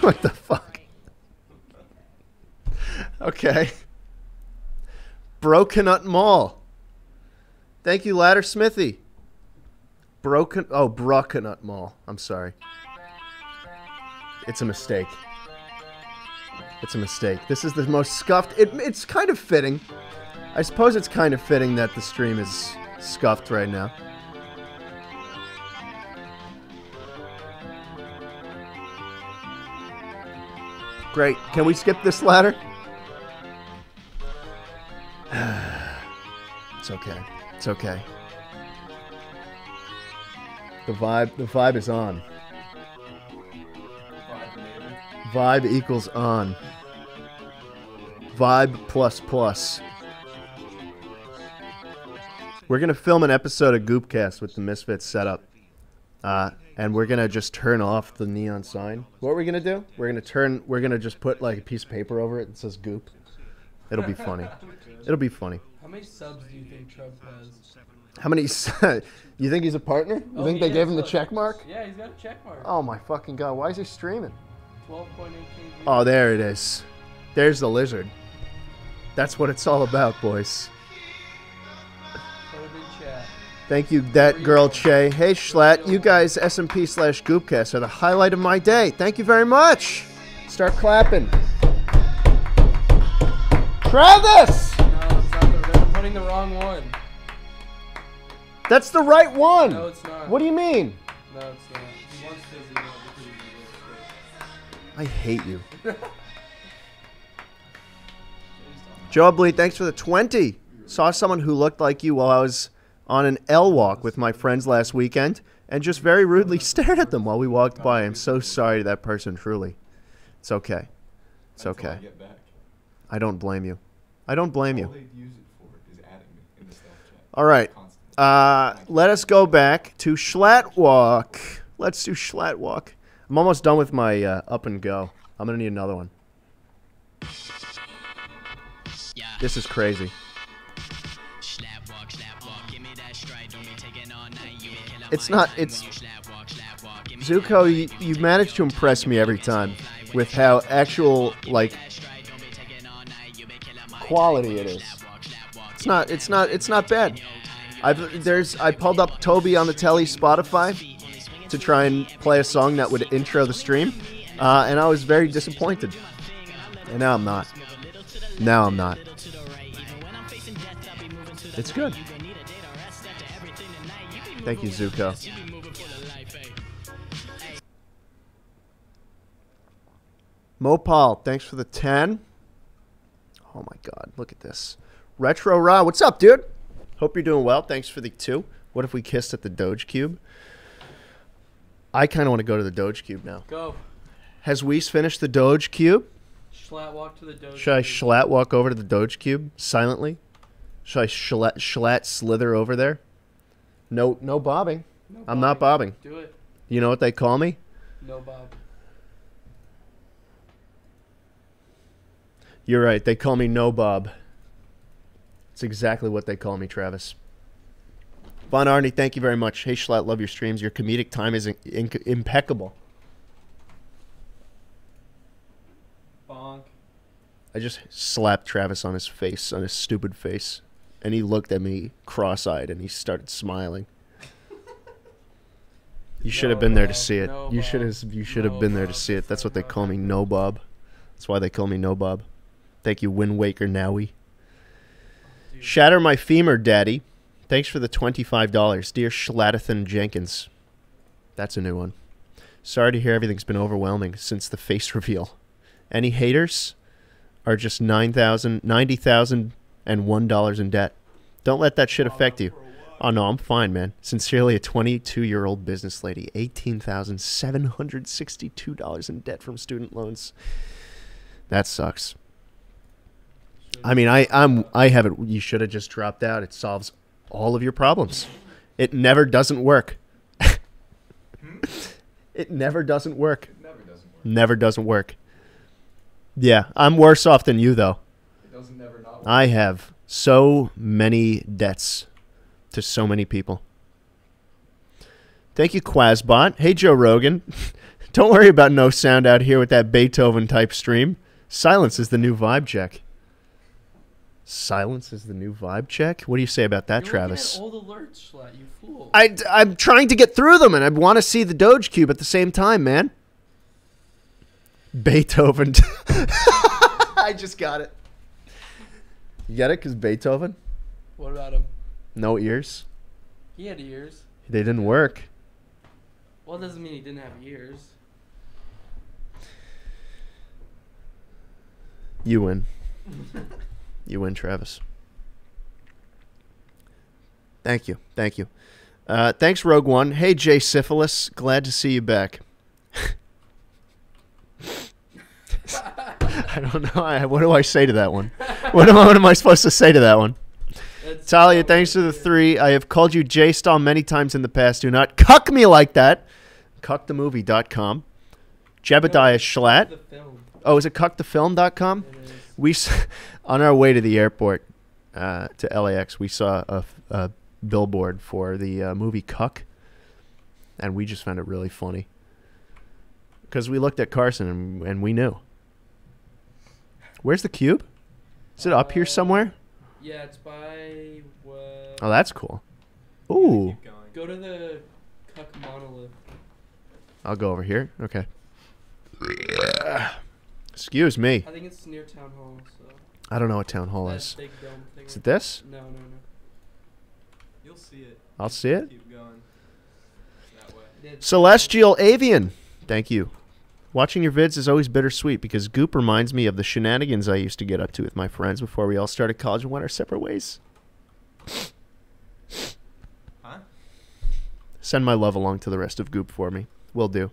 what the fuck? Okay. Brokenut Mall. Thank you, Ladder Smithy. Broken. Oh, Brokenut Mall. I'm sorry. It's a mistake. It's a mistake. This is the most scuffed. It, it's kind of fitting. I suppose it's kind of fitting that the stream is scuffed right now. Great. Can we skip this ladder? [sighs] it's okay. It's okay. The vibe the vibe is on. Vibe equals on. Vibe plus plus. We're gonna film an episode of Goopcast with the Misfits setup. Uh, and we're gonna just turn off the neon sign. What are we gonna do? We're gonna turn. We're gonna just put like a piece of paper over it that says Goop. It'll be funny. It'll be funny. How many subs do you think Trump has? How many? [laughs] you think he's a partner? You Oh, think they gave him the check mark? Yeah, he's got a check mark. Oh my fucking god! Why is he streaming? 12.8. Oh, there it is. There's the lizard. That's what it's all about, boys. Thank you, that girl Che. Hey Schlatt, you guys SMP slash Goopcast are the highlight of my day. Thank you very much. Start clapping. Travis! No, it's not the, they're putting the wrong one. That's the right one. No, it's not. What do you mean? No, it's not. He wants to zero because he's a I hate you. Joe Bleed, thanks for the 20. Saw someone who looked like you while I was on an L walk with my friends last weekend and just very rudely [laughs] stared at them while we walked by. I'm so sorry to that person, truly. It's okay. It's okay. I don't blame you. I don't blame you. they use it for is adding me in the stealth chat. All right. Uh, let us go back to Schlattwalk. Let's do Schlattwalk. I'm almost done with my uh, up and go. I'm going to need another one. This is crazy. It's not. It's Zuko. You, you've managed to impress me every time with how actual like quality it is. It's not. It's not. It's not bad. I've there's. I pulled up Toby on the telly Spotify to try and play a song that would intro the stream, uh, and I was very disappointed. And now I'm not. Now I'm not. It's good. Thank you, Zuko. Mopal, thanks for the 10. Oh my god, look at this. Retro Ra, what's up, dude? Hope you're doing well. Thanks for the 2. What if we kissed at the Doge Cube? I kind of want to go to the Doge Cube now. Go. Has Weiss finished the Doge Cube? Schlatt walk to the dojo. Should I schlatt walk over to the Doge Cube silently? Should I schlatt, schlatt slither over there? No, no bobbing. No I'm not bobbing. Do it. You know what they call me? No bob. You're right. They call me No Bob. It's exactly what they call me, Travis. Von Arnie, thank you very much. Hey, Schlatt, love your streams. Your comedic time is impeccable. Bonk. I just slapped Travis on his face, on his stupid face, and he looked at me cross-eyed and he started smiling. You should have No been there to see it. no you should have. You should have no been there to see it. That's what they call me, No Bob. That's why they call me No Bob. Thank you, Wind Waker Nowie. Shatter my femur, Daddy. Thanks for the twenty-five dollars, dear Schlattathan Jenkins. That's a new one. Sorry to hear everything's been overwhelming since the face [laughs] reveal. Any haters are just nine thousand, ninety thousand, and one dollars in debt. Don't let that shit affect you. Oh no, I'm fine, man. Sincerely, a 22-year-old business lady, eighteen thousand seven hundred sixty-two dollars in debt from student loans. That sucks. I mean, I I'm I have it. You should have just dropped out. It solves all of your problems. It never doesn't work. [laughs] it never doesn't work. It never doesn't work. Never doesn't work. Yeah, I'm worse off than you though. It doesn't never. I have so many debts to so many people. Thank you, Quazbot. Hey, Joe Rogan. [laughs] Don't worry about no sound out here with that Beethoven type stream. Silence is the new vibe check. Silence is the new vibe check? What do you say about that, You're Travis? Old alerts, Schlatt. You fool. I, I'm trying to get through them, and I want to see the Doge Cube at the same time, man. Beethoven. [laughs] [laughs] I just got it. You get it? Because Beethoven? What about him? No ears. He had ears. They didn't work. Well, it doesn't mean he didn't have ears. You win. [laughs] You win, Travis. Thank you. Thank you. Uh, thanks, Rogue One. Hey, Jay Syphilis. Glad to see you back. [laughs] [laughs] I don't know. I, what do I say to that one? What am, I, what am I supposed to say to that one? That's Talia, thanks for the three. I have called you J Stall many times in the past. Do not cuck me like that. Cuckthemovie.com. Jebediah Schlatt. Oh, is it cuckthefilm.com? It is. We [laughs] on our way to the airport uh, to LAX, we saw a billboard for the uh, movie Cuck, and we just found it really funny because we looked at Carson and, and we knew. Where's the cube? Is it up here somewhere? Yeah, it's by. Uh, Oh, that's cool. Ooh, Keep going. Go to the Cuck monolith. I'll go over here. Okay. Excuse me. I think it's near town hall. So. I don't know what town hall that is. big dome thing. Is it this? No, no, no. You'll see it. I'll see it. Keep going. That way. Celestial Avian. Thank you. Watching your vids is always bittersweet because Goop reminds me of the shenanigans I used to get up to with my friends before we all started college and went our separate ways. Huh? Send my love along to the rest of Goop for me. Will do.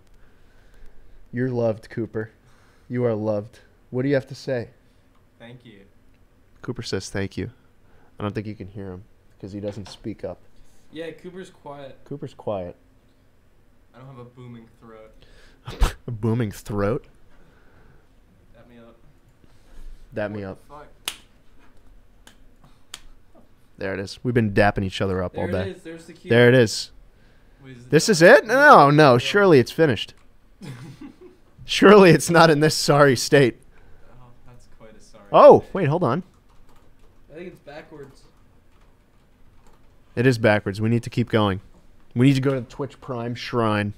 You're loved, Cooper. You are loved. What do you have to say? Thank you. Cooper says thank you. I don't think you can hear him because he doesn't speak up. Yeah, Cooper's quiet. Cooper's quiet. I don't have a booming throat. A [laughs] booming throat. Dap me up. Dap me up. the? There it is. We've been dapping each other up There all day. it is. There's the cube. There it is. Wait, is This done? is it? No, no. Surely it's finished. [laughs] Surely it's not in this sorry state. Oh, that's quite a sorry. Oh, wait, hold on. I think it's backwards. It is backwards. We need to keep going. We need to go to the Twitch Prime Shrine.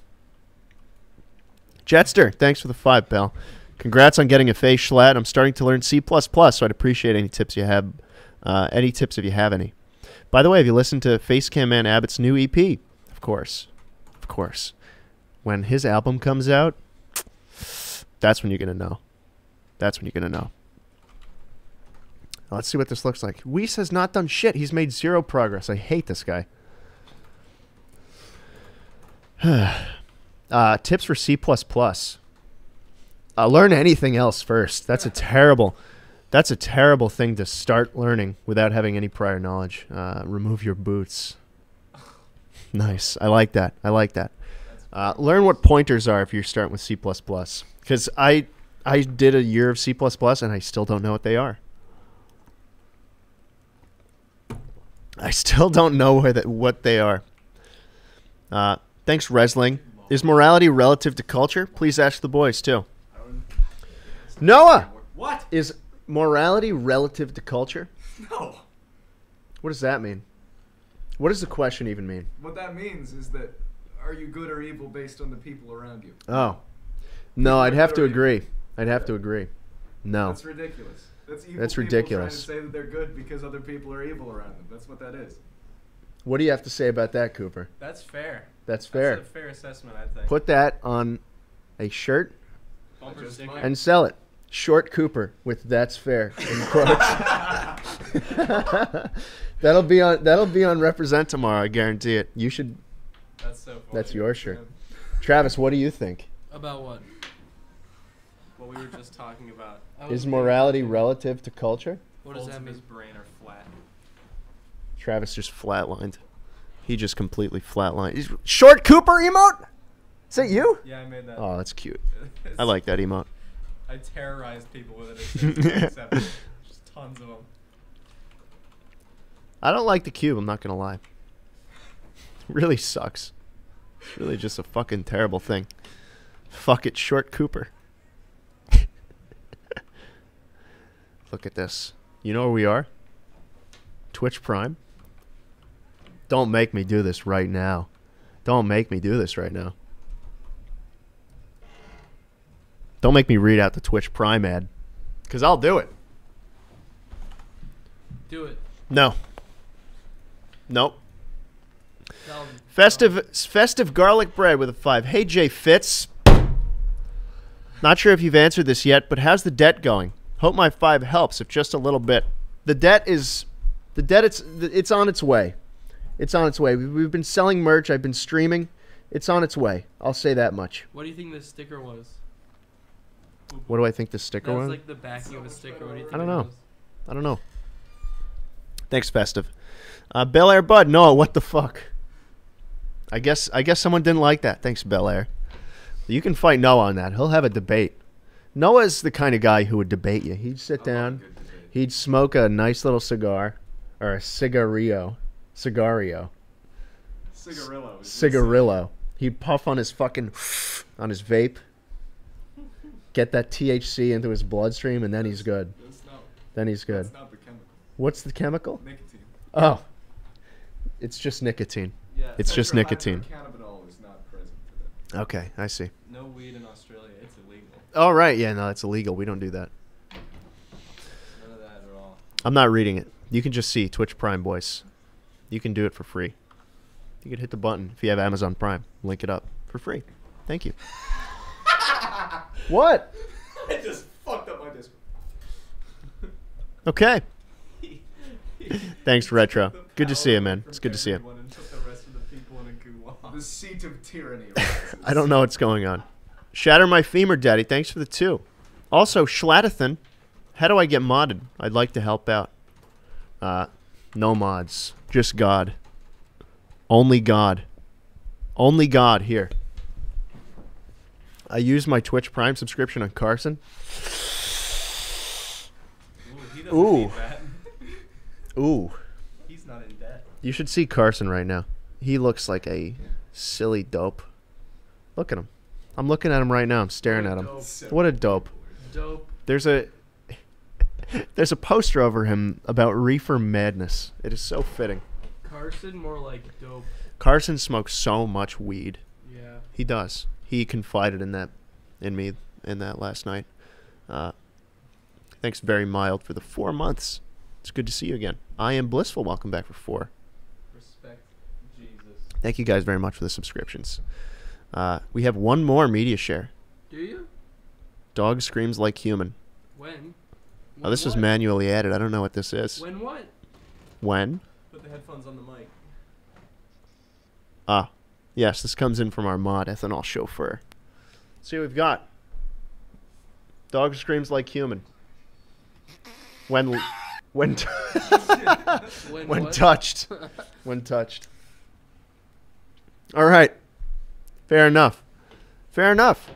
Jetster, thanks for the five, pal. Congrats on getting a face schlatt. I'm starting to learn C++, so I'd appreciate any tips you have. Uh, any tips if you have any. By the way, have you listened to Facecam Man Abbott's new EP? Of course. Of course. When his album comes out, that's when you're going to know. That's when you're going to know. Let's see what this looks like. Weiss has not done shit. He's made zero progress. I hate this guy. [sighs] [sighs] uh, tips for C++. Uh, learn anything else first. That's a terrible, that's a terrible thing to start learning without having any prior knowledge. Uh, remove your boots. [laughs] Nice. I like that. I like that. Uh, learn what pointers are if you're starting with C++. Because I, I did a year of C++ and I still don't know what they are. I still don't know where that what they are. Uh, thanks, Resling. Is morality relative to culture? Please ask the boys too. Noah, What? is morality relative to culture? No. What does that mean? What does the question even mean? What that means is that are you good or evil based on the people around you? Oh, no, I'd have to agree. I'd have to agree. No, That's ridiculous. That's evil That's people ridiculous. Trying to say that they're good because other people are evil around them. That's what that is. what do you have to say about that, Cooper? That's fair. That's fair. That's a fair assessment, I think. Put that on a shirt Bumper Just sticker. might. and sell it. Short Cooper with "That's fair" in quotes. [laughs] that'll be on. That'll be on Represent tomorrow. I guarantee it. You should. That's so funny. That's your shirt. Travis, what do you think? About what? What we were just talking about. [laughs] Is morality relative to culture? What does Folds that of his brain are flat. Travis just flatlined. He just completely flatlined. Short Cooper emote? Is that you? Yeah, I made that. Oh, that's cute. [laughs] I like that emote. I terrorized people with it. as soon as [laughs] they accepted it. Just tons of them. I don't like the cube. I'm not gonna lie. really sucks. It's really just a fucking terrible thing. Fuck it, short Cooper. [laughs] Look at this. You know where we are? Twitch Prime. Don't make me do this right now. Don't make me do this right now. Don't make me read out the Twitch Prime ad. Because I'll do it. Do it. No. Nope. Him. Festive festive garlic bread with a five. Hey Jay Fitz. Not sure if you've answered this yet, but how's the debt going? Hope my five helps, if just a little bit. The debt is, the debt it's it's on its way. It's on its way. We- We've been selling merch. I've been streaming. It's on its way. I'll say that much. What do you think this sticker was? What do I think the sticker was like the backing of a sticker. Do I don't know. I don't know. Thanks, Festive. Uh, Bel Air Bud. No, what the fuck? I guess I guess someone didn't like that. Thanks, Bel Air. You can fight Noah on that. He'll have a debate. Noah's the kind of guy who would debate you. He'd sit down, he'd smoke a nice little cigar, or a cigarillo, cigario, Cigarillo. cigarillo. He'd puff on his fucking, on his vape, get that THC into his bloodstream, and then he's good. Not, Then he's good. that's not the chemical. What's the chemical? Nicotine. Oh, it's just nicotine. Yeah. It's just nicotine. Cannabinol is not present. Okay, I see. No weed in Australia. It's illegal. All right, yeah, no, it's illegal. We don't do that. None of that at all. I'm not reading it. You can just see Twitch Prime boys. You can do it for free. You can hit the button if you have Amazon Prime. Link it up for free. Thank you. [laughs] what? I just fucked up my Discord. Okay. [laughs] Thanks, Retro. Good to see you, man. It's good to see you. The seat of tyranny. [laughs] I don't know what's going on. Shatter my femur, Daddy. Thanks for the two. Also, Schlattathan. How do I get modded? I'd like to help out. Uh, no mods. Just God. Only God. Only God here. I use my Twitch Prime subscription on Carson. Ooh, he Ooh. need that. [laughs] Ooh. He's not in debt. You should see Carson right now. He looks like a silly dope. Look at him. I'm looking at him right now. I'm staring at him. What a dope. Dope. There's a [laughs] there's a poster over him about reefer madness. It is so fitting. Carson, more like dope. Carson smokes so much weed. Yeah. He does. He confided in that in me in that last night. Uh, thanks very mild for the four months. It's good to see you again. I am blissful. Welcome back for four. Respect. Jesus. Thank you guys very much for the subscriptions. Uh, we have one more media share. Do you? Dog screams like human. When? Oh, When this was manually added. I don't know what this is. When what? When? Put the headphones on the mic. Ah, yes, this comes in from our mod ethanol chauffeur. See what we've got. Dog screams like human. When, when, [laughs] When, when touched, [laughs] when touched. All right, fair enough. Fair enough.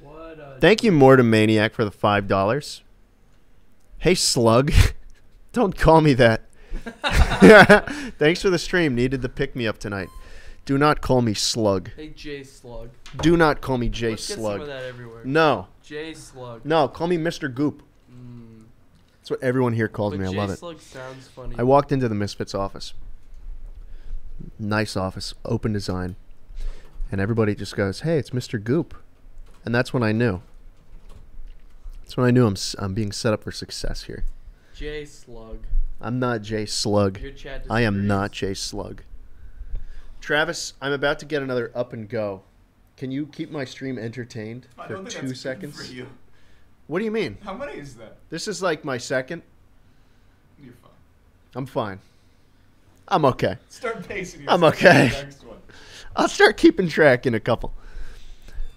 What a Thank you, Mortem Maniac, for the five dollars. Hey, Slug, [laughs] don't call me that. [laughs] Thanks for the stream. Needed the pick me up tonight. Do not call me Slug. Hey, J Slug. Do not call me J Let's get some Slug. of that everywhere. No, J Slug. no, call me Mr. Goop. Mm. That's what everyone here calls But me. I J love it. Slug sounds funny. I walked into the Misfits office. Nice office, open design. And everybody just goes, "Hey, it's Mr. Goop." And that's when I knew. That's when I knew I'm s- I'm being set up for success here. J Slug. I'm not Jay Slug. Your chat I am not Jay Slug. Travis, I'm about to get another up and go. Can you keep my stream entertained I for don't think two that's good seconds? For you. What do you mean? How many is that? This is like my second. You're fine. I'm fine. I'm okay. Start pacing I'm yourself for okay. the Next one. I'll start keeping track in a couple.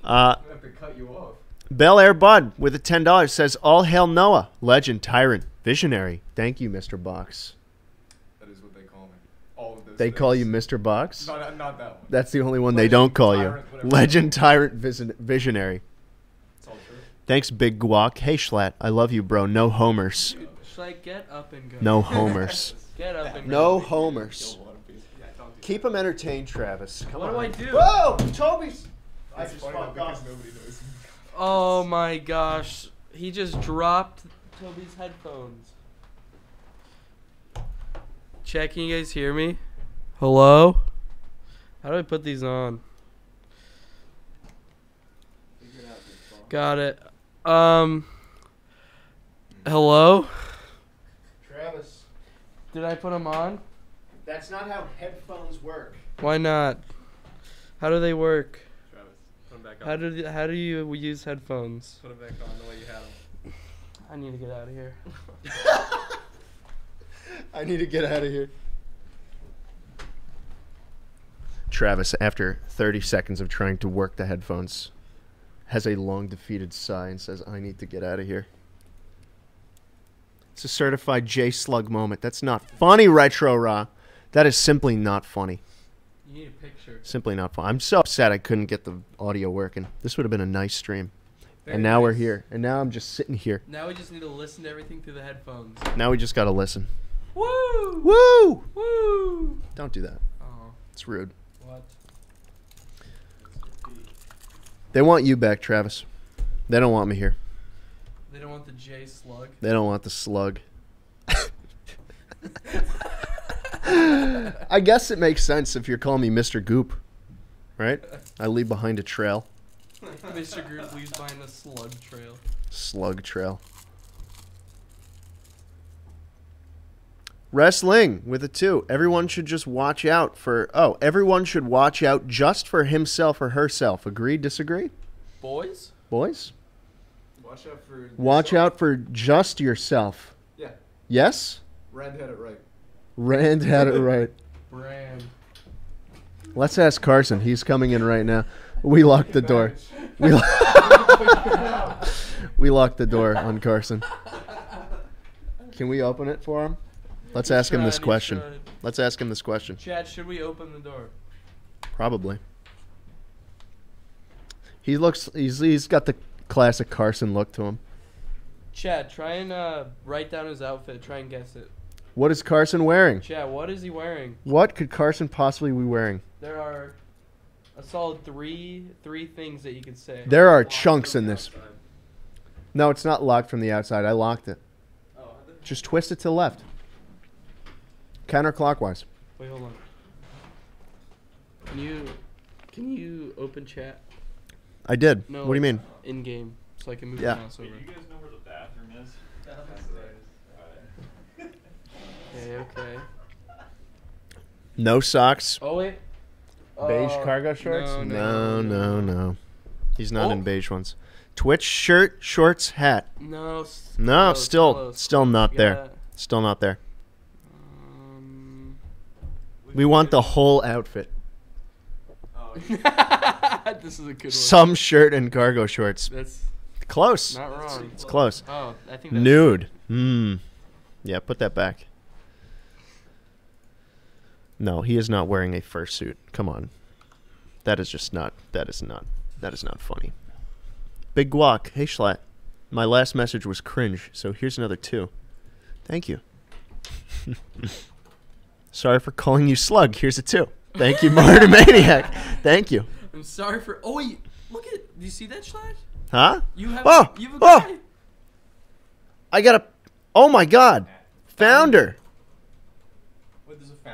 Uh, I have to cut you off. Bel Air Bud with a ten dollars says, "All hail Noah, legend, tyrant, visionary." Thank you, Mr. Box. That is what they call me. All of those. They call you. Mr. Box. No, not, not that one. That's the only one they don't call you. tyrant, whatever. Legend, tyrant, vision- visionary. It's all true. Thanks, Big Guac. Hey, Schlatt, I love you, bro. No homers. Dude, Should I get up and go? No homers. [laughs] Get up and No go. homers. Kill one piece. Yeah, I talked to Keep them entertained, Travis. Come What on. do I do? Whoa, Toby's. I just fucked though, because up. nobody knows. Oh my gosh. He just dropped Toby's headphones. Check, can you guys hear me? Hello? How do I put these on? Got it. Um Hello? Travis, Did I put them on? that's not how headphones work. Why not? How do they work? Travis, put him back on. How do how do you use headphones? Put him back on the way you had him. I need to get out of here. [laughs] I need to get out of here. Travis, after 30 seconds of trying to work the headphones, has a long defeated sigh and says, I need to get out of here. It's a certified J Slug moment. That's not funny, Retro Raw. That is simply not funny. You need a picture. Simply not fun. I'm so upset I couldn't get the audio working. This would have been a nice stream. Very and now we're here. And now I'm just sitting here. Now we just need to listen to everything through the headphones. Now we just got to listen. Woo! Woo! Woo! Don't do that. Oh, It's rude. what? They want you back, Travis. They don't want me here. They don't want the J slug. They don't want the slug. [laughs] I guess it makes sense if you're calling me Mr. Goop, right? I leave behind a trail. Mr. Goop leaves behind a slug trail. Slug trail. Wrestling with a two. Everyone should just watch out for. Oh, everyone should watch out just for himself or herself. Agree? Disagree? Boys? Boys? Watch out for. Watch yourself. out for just yourself. Yeah, Yes? Rand had it right. Rand had it right. Rand. Let's ask Carson. He's coming in right now. We locked the door. We, lo- [laughs] we locked the door on Carson. Can we open it for him? Let's You ask him this tried, question. tried. Let's ask him this question. Chad, should we open the door? Probably. He looks. He's he's got the classic Carson look to him. Chad, try and uh, write down his outfit. Try and guess it. What is Carson wearing? Chad, what is he wearing? What could Carson possibly be wearing? There are a solid three three things that you could say. There are chunks in this. No, it's not locked from the outside. I locked it. Oh, Just twist it to the left. Counterclockwise. wait, hold on. Can you can you open chat I did. No, what do you mean? in game so I can move Yeah. the mouse over? Hey, do you guys know where the bathroom is? Okay, okay. No socks. Oh wait. Beige Uh, cargo shorts? No, no, no. no. He's not Oh. in beige ones. Twitch shirt, shorts, hat. No. s- No, close, still, close. still not You there. gotta- Still not there. Um, We want the whole outfit. Oh, [laughs] this is a good one. Some shirt and cargo shorts. That's Close. not wrong. It's close. Oh, I think that's Nude. Hmm. Yeah, put that back. No, he is not wearing a fursuit. Come on. That is just not. That is not. That is not funny. Big guac. Hey Schlatt. My last message was cringe, so here's another two. Thank you. [laughs] Sorry for calling you slug. Here's a two. Thank you, Mortem [laughs] Maniac. Thank you. I'm sorry for. Oh wait, look at. Do you see that slide? Huh? You have. Oh, you have a oh. guy. I got a. Oh my God. Founder.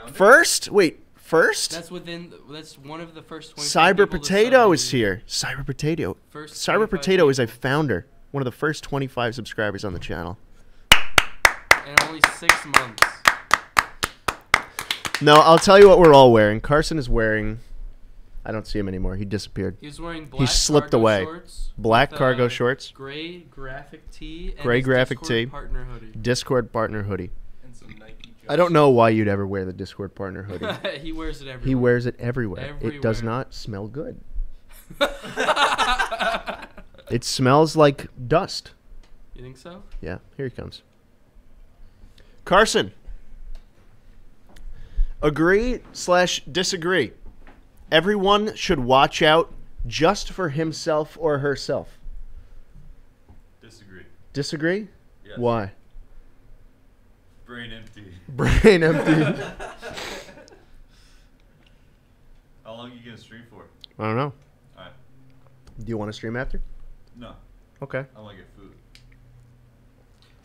Wait, there's a founder. First? Wait, first? That's within. That's one of the first 25 Cyber Potato is here. Cyber Potato. First Cyber 25 Potato is a founder. One of the first 25 subscribers on the channel. In only six months. No, I'll tell you what we're all wearing. Carson is wearing. I don't see him anymore. He disappeared. He was wearing black. slipped cargo away. Shorts Black with, cargo uh, shorts. Gray graphic tee. Gray his graphic Discord tee. Partner hoodie. Discord partner hoodie. And some Nike. I don't know why you'd ever wear the Discord partner hoodie. [laughs] he wears it everywhere. he wears it everywhere. It does not smell good. [laughs] It smells like dust. you think so? Yeah, here he comes. Carson. Agree slash disagree. Everyone should watch out just for himself or herself. Disagree. Disagree? Yes. Why? Brain empty. [laughs] Brain empty. [laughs] How long you gonna stream for? I don't know. Alright. Do you want to stream after? No, Okay. I wanna get food.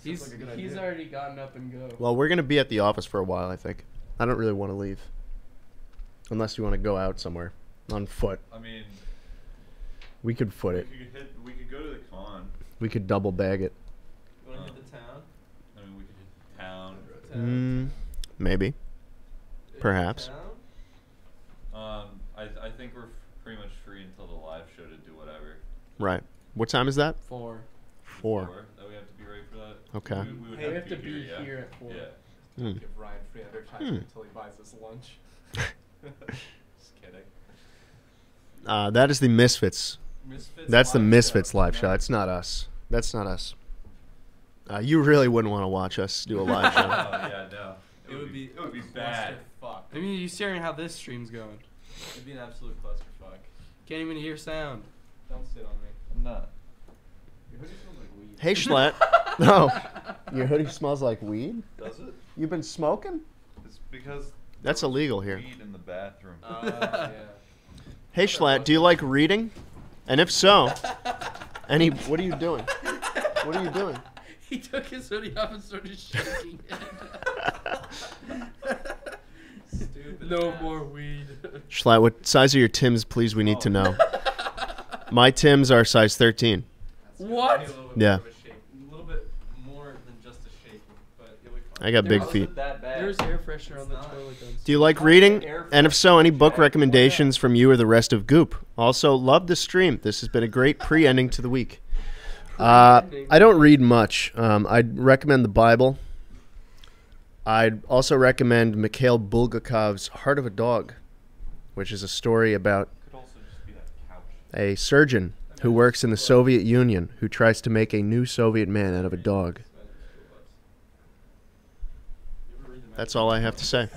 He's like he's idea. already gotten up and go. Well, we're going to be at the office for a while, I think. I don't really want to leave. Unless you want to go out somewhere on foot. I mean, We could foot we it. could hit. We could go to the con. We could double bag it. You wanna hit the town? Mm, maybe. Perhaps. Um, I I think we're f- pretty much free until the live show to do whatever. Right. What time is that? Four. Four. That we have to be ready for that. Okay. We, we would Hey, We have, have to be yeah. here at four. Yeah. Hmm. Give Ryan free advertising Hmm. until he buys us lunch. [laughs] Just kidding. Uh, that is the Misfits. Misfits That's the Misfits show. live show. It's not us. That's not us. Uh, you really wouldn't want to watch us do a live [laughs] oh show. yeah, no. It would be it would be bad. Fuck. I mean, you staring how this stream's going. It'd be an absolute clusterfuck. Can't even hear sound. Don't sit on me. I'm not. Your hoodie smells like weed. Hey, [laughs] Schlatt. [laughs] No. Your hoodie smells like weed? Does it? You've been smoking? It's because That's illegal here. Weed in the bathroom. Uh, yeah. Hey, Schlatt, do you like reading? And if so, any. What are you doing? What are you doing? He took his hoodie off and started shaking it. Stupid no ass. more weed. Schlatt, what size are your Tims, please? We need to know. My Tims are size 13. What? maybe A little bit Yeah. more of a shake. A little bit more than just a shaking, but you'll be fine. I got big feet. There's air freshener on the toilet. Do you like reading? And if so, any book recommendations from you or the rest of Goop? Also, love the stream. This has been a great pre-ending to the week. Uh, I don't read much. Um, I'd recommend the Bible. I'd also recommend Mikhail Bulgakov's Heart of a Dog, which is a story about a surgeon who works in the Soviet Union who tries to make a new Soviet man out of a dog. That's all I have to say.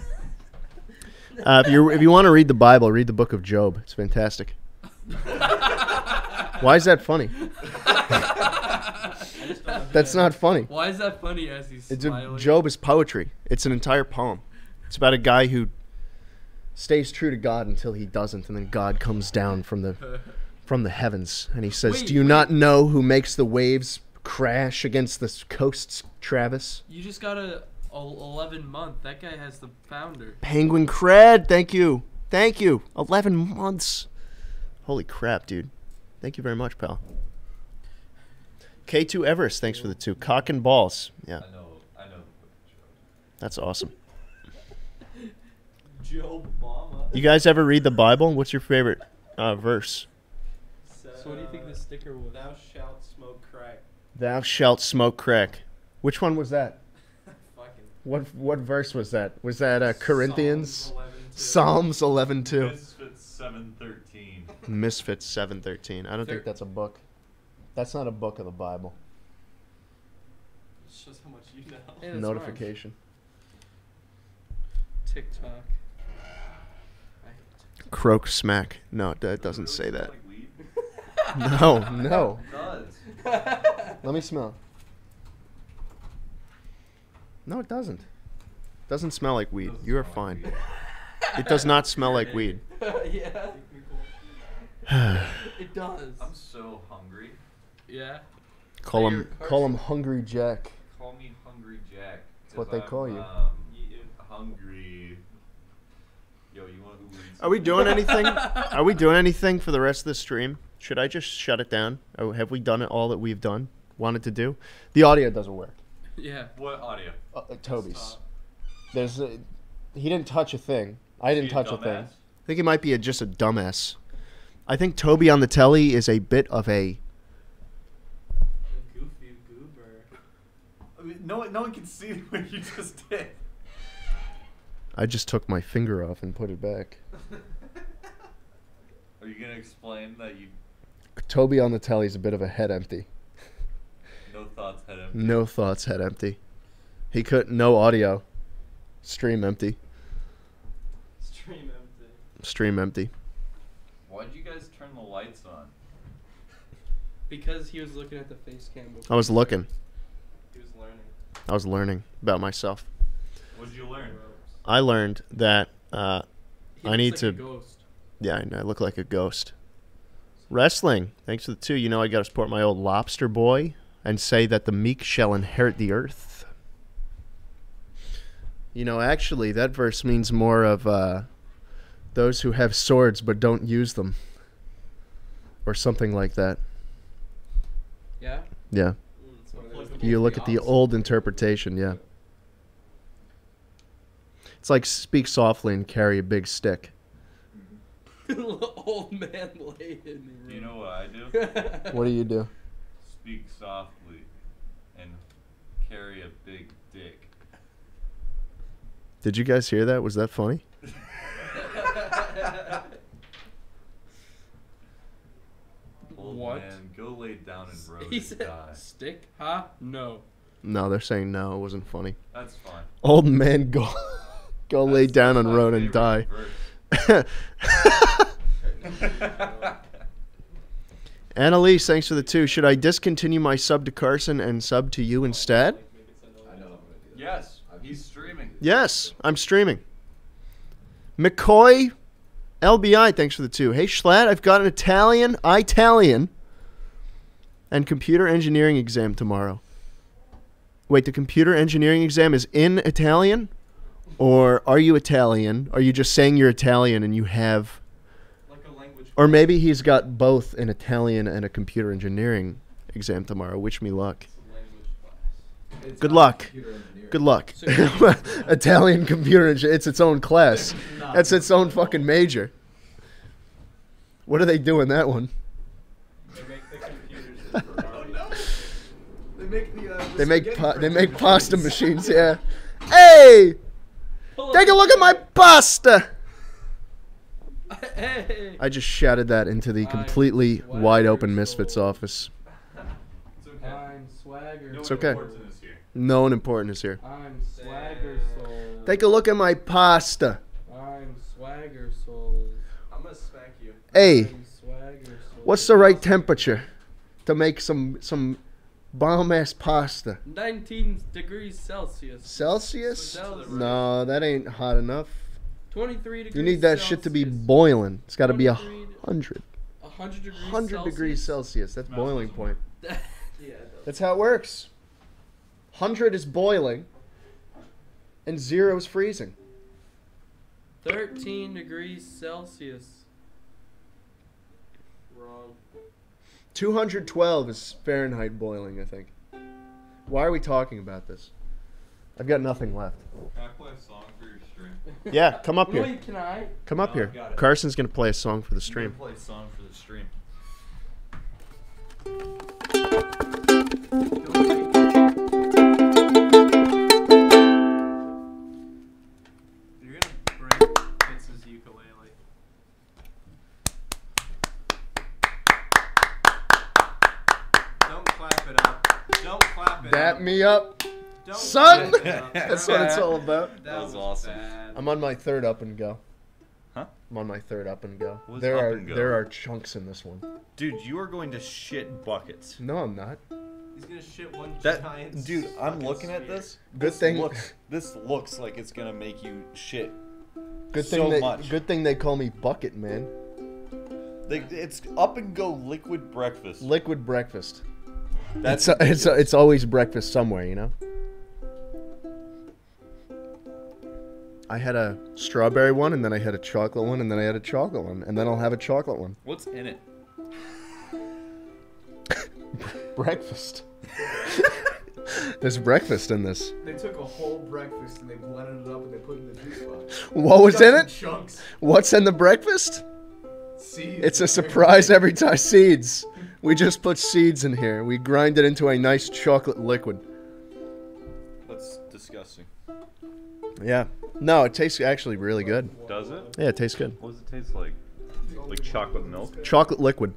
Uh, if you if you want to read the Bible, read the book of Job. It's fantastic. Why is that funny? That's not funny. Why is that funny as he's It's a, smiling? Job is poetry. It's an entire poem. It's about a guy who stays true to God until he doesn't, and then God comes down from the [laughs] from the heavens, and he says, Wait, "Do you wait. not know who makes the waves crash against the coasts, Travis?" You just got a, a 11 month. That guy has the founder. Penguin cred. Thank you. Thank you. 11 months. Holy crap, dude. Thank you very much, pal. K2 Everest, thanks for the two. Cock and balls. Yeah, I know. I know. the book of Job. that's awesome. [laughs] Joe Mama. You guys ever read the Bible? What's your favorite uh, verse? So what do you think the sticker was? Thou shalt smoke crack. Thou shalt smoke crack. Which one was that? [laughs] What what verse was that? Was that uh, Corinthians? Psalms 11 too. Psalms 11 2. Misfits seven thirteen. Misfits 713. I don't There- think that's a book. That's not a book of the Bible. It shows how much you know. Hey, Notification. Mine. TikTok. Croak smack. No, it, it doesn't say that. [laughs] No, no. It does. [laughs] Let me smell. No, it doesn't. doesn't smell like weed. Doesn't You are smell like fine. It does not smell like [laughs] weed. yeah, it does. I'm so hungry. Yeah. call Hey, him, call him Hungry Jack. Call me Hungry Jack. That's what they call I'm, you. Um, hungry. Yo, you want Uber Are we doing anything? [laughs] Are we doing anything for the rest of the stream? Should I just shut it down? Oh, have we done it all that we've done? Wanted to do? The audio doesn't work. Yeah. What audio? Uh, uh, Toby's. There's a, he didn't touch a thing. I didn't touch a thing. I think he might be a, just a dumbass. I think Toby on the telly is a bit of a. Goofy goober. I mean, no, one- no one can see [laughs] what you just did. I just took my finger off and put it back. [laughs] Are you gonna explain that you Toby on the telly is a bit of a head empty. no thoughts had him? No thoughts, head empty. He could no audio. Stream empty. Stream empty. Stream empty. Why'd you guys turn the lights on? Because he was looking at the face cam. Before. I was looking. He was learning. I was learning about myself. What did you learn? I learned that uh, I need like to- A ghost. Yeah, I know. I look like a ghost. Wrestling. Thanks to the two. You know I got to support my old lobster boy and say that the meek shall inherit the earth. You know, actually, that verse means more of uh, those who have swords but don't use them, or something like that. Yeah. Yeah. You look at the old interpretation. Yeah. It's like speak softly and carry a big stick. [laughs] Old man laid in the room. You know what I do? [laughs] What do you do? Speak softly and carry a big dick. Did you guys hear that? Was that funny? [laughs] Old What? man, go lay down and [laughs] road he said, die. "Stick, huh? No." No, they're saying no. It wasn't funny. That's fine. Old man, go, [laughs] go lay down that's on road and die. favorite. [laughs] Annalise, thanks for the two. Should I discontinue my sub to Carson and sub to you instead? I I'm gonna do that. yes, he's streaming. Yes, I'm streaming. McCoy, LBI, thanks for the two. Hey Schlatt, I've got an Italian, Italian, and computer engineering exam tomorrow. Wait, the computer engineering exam is in Italian? Or are you Italian? Are you just saying you're Italian and you have. Like a language. Or maybe he's got both an Italian and a computer engineering exam tomorrow. Wish me luck. It's a language class. It's Good luck. Computer engineering. Good luck. [laughs] Italian computer engi- It's its own class. That's its own fucking major. What do they do in that one? They make the computers in Ferrari. They make the. Uh, the They make pa- they make pasta [laughs] machines. Yeah. Hey, take a look at my pasta. [laughs] Hey. I just shouted that into the completely wide open Misfits office. It's okay. I'm swagger. No one important is here. No one important is here. I'm swagger soul. Take a look at my pasta. I'm swagger soul. I'm gonna smack you. Hey, I'm swagger soul. what's the right temperature to make some some bomb ass pasta? 19 degrees Celsius. Celsius? Celsius. No, that ain't hot enough. 23 degrees You need that shit to be boiling. It's got to be a 23 hundred. 100 degrees 100 Celsius. degrees Celsius. That's Mouse boiling point. [laughs] Yeah. That's how it works. 100 is boiling, and zero is freezing. 13 degrees Celsius. Wrong. 212 is Fahrenheit boiling, I think. Why are we talking about this? I've got nothing left. Can I play a song for your stream? [laughs] Yeah, come up here. Wait, can I? Come up No, here. I've got it. Carson's going to play a song for the I'm stream. gonna play a song for the stream. Clap it Dap up. me up, Don't son. clap up. [laughs] That's what it's all about. That was awesome. bad. I'm on my third up and go. Huh? I'm on my third up and go. What's there up are and go? there are chunks in this one. Dude, you are going to shit buckets. No, I'm not. He's gonna shit one That giant dude, I'm fucking looking at this. Good this thing- Looks, this looks like it's gonna make you shit. Good thing So they much. good thing they call me bucket man. They, it's up and go liquid breakfast. Liquid breakfast. That's It's it's it's always breakfast somewhere, you know. I had a strawberry one, and then I had a chocolate one, and then I had a chocolate one, and then I'll have a chocolate one. what's in it. [laughs] Breakfast. [laughs] There's breakfast in this. They took a whole breakfast and they blended it up and they put it in the juice box. What was in it? Chunks. What's in the breakfast? Seeds. It's a surprise every time. Seeds. We just put seeds in here. We grind it into a nice chocolate liquid. That's disgusting. Yeah. No, it tastes actually really good. Does it? Yeah, it tastes good. What does it taste like? Like chocolate milk? Chocolate liquid.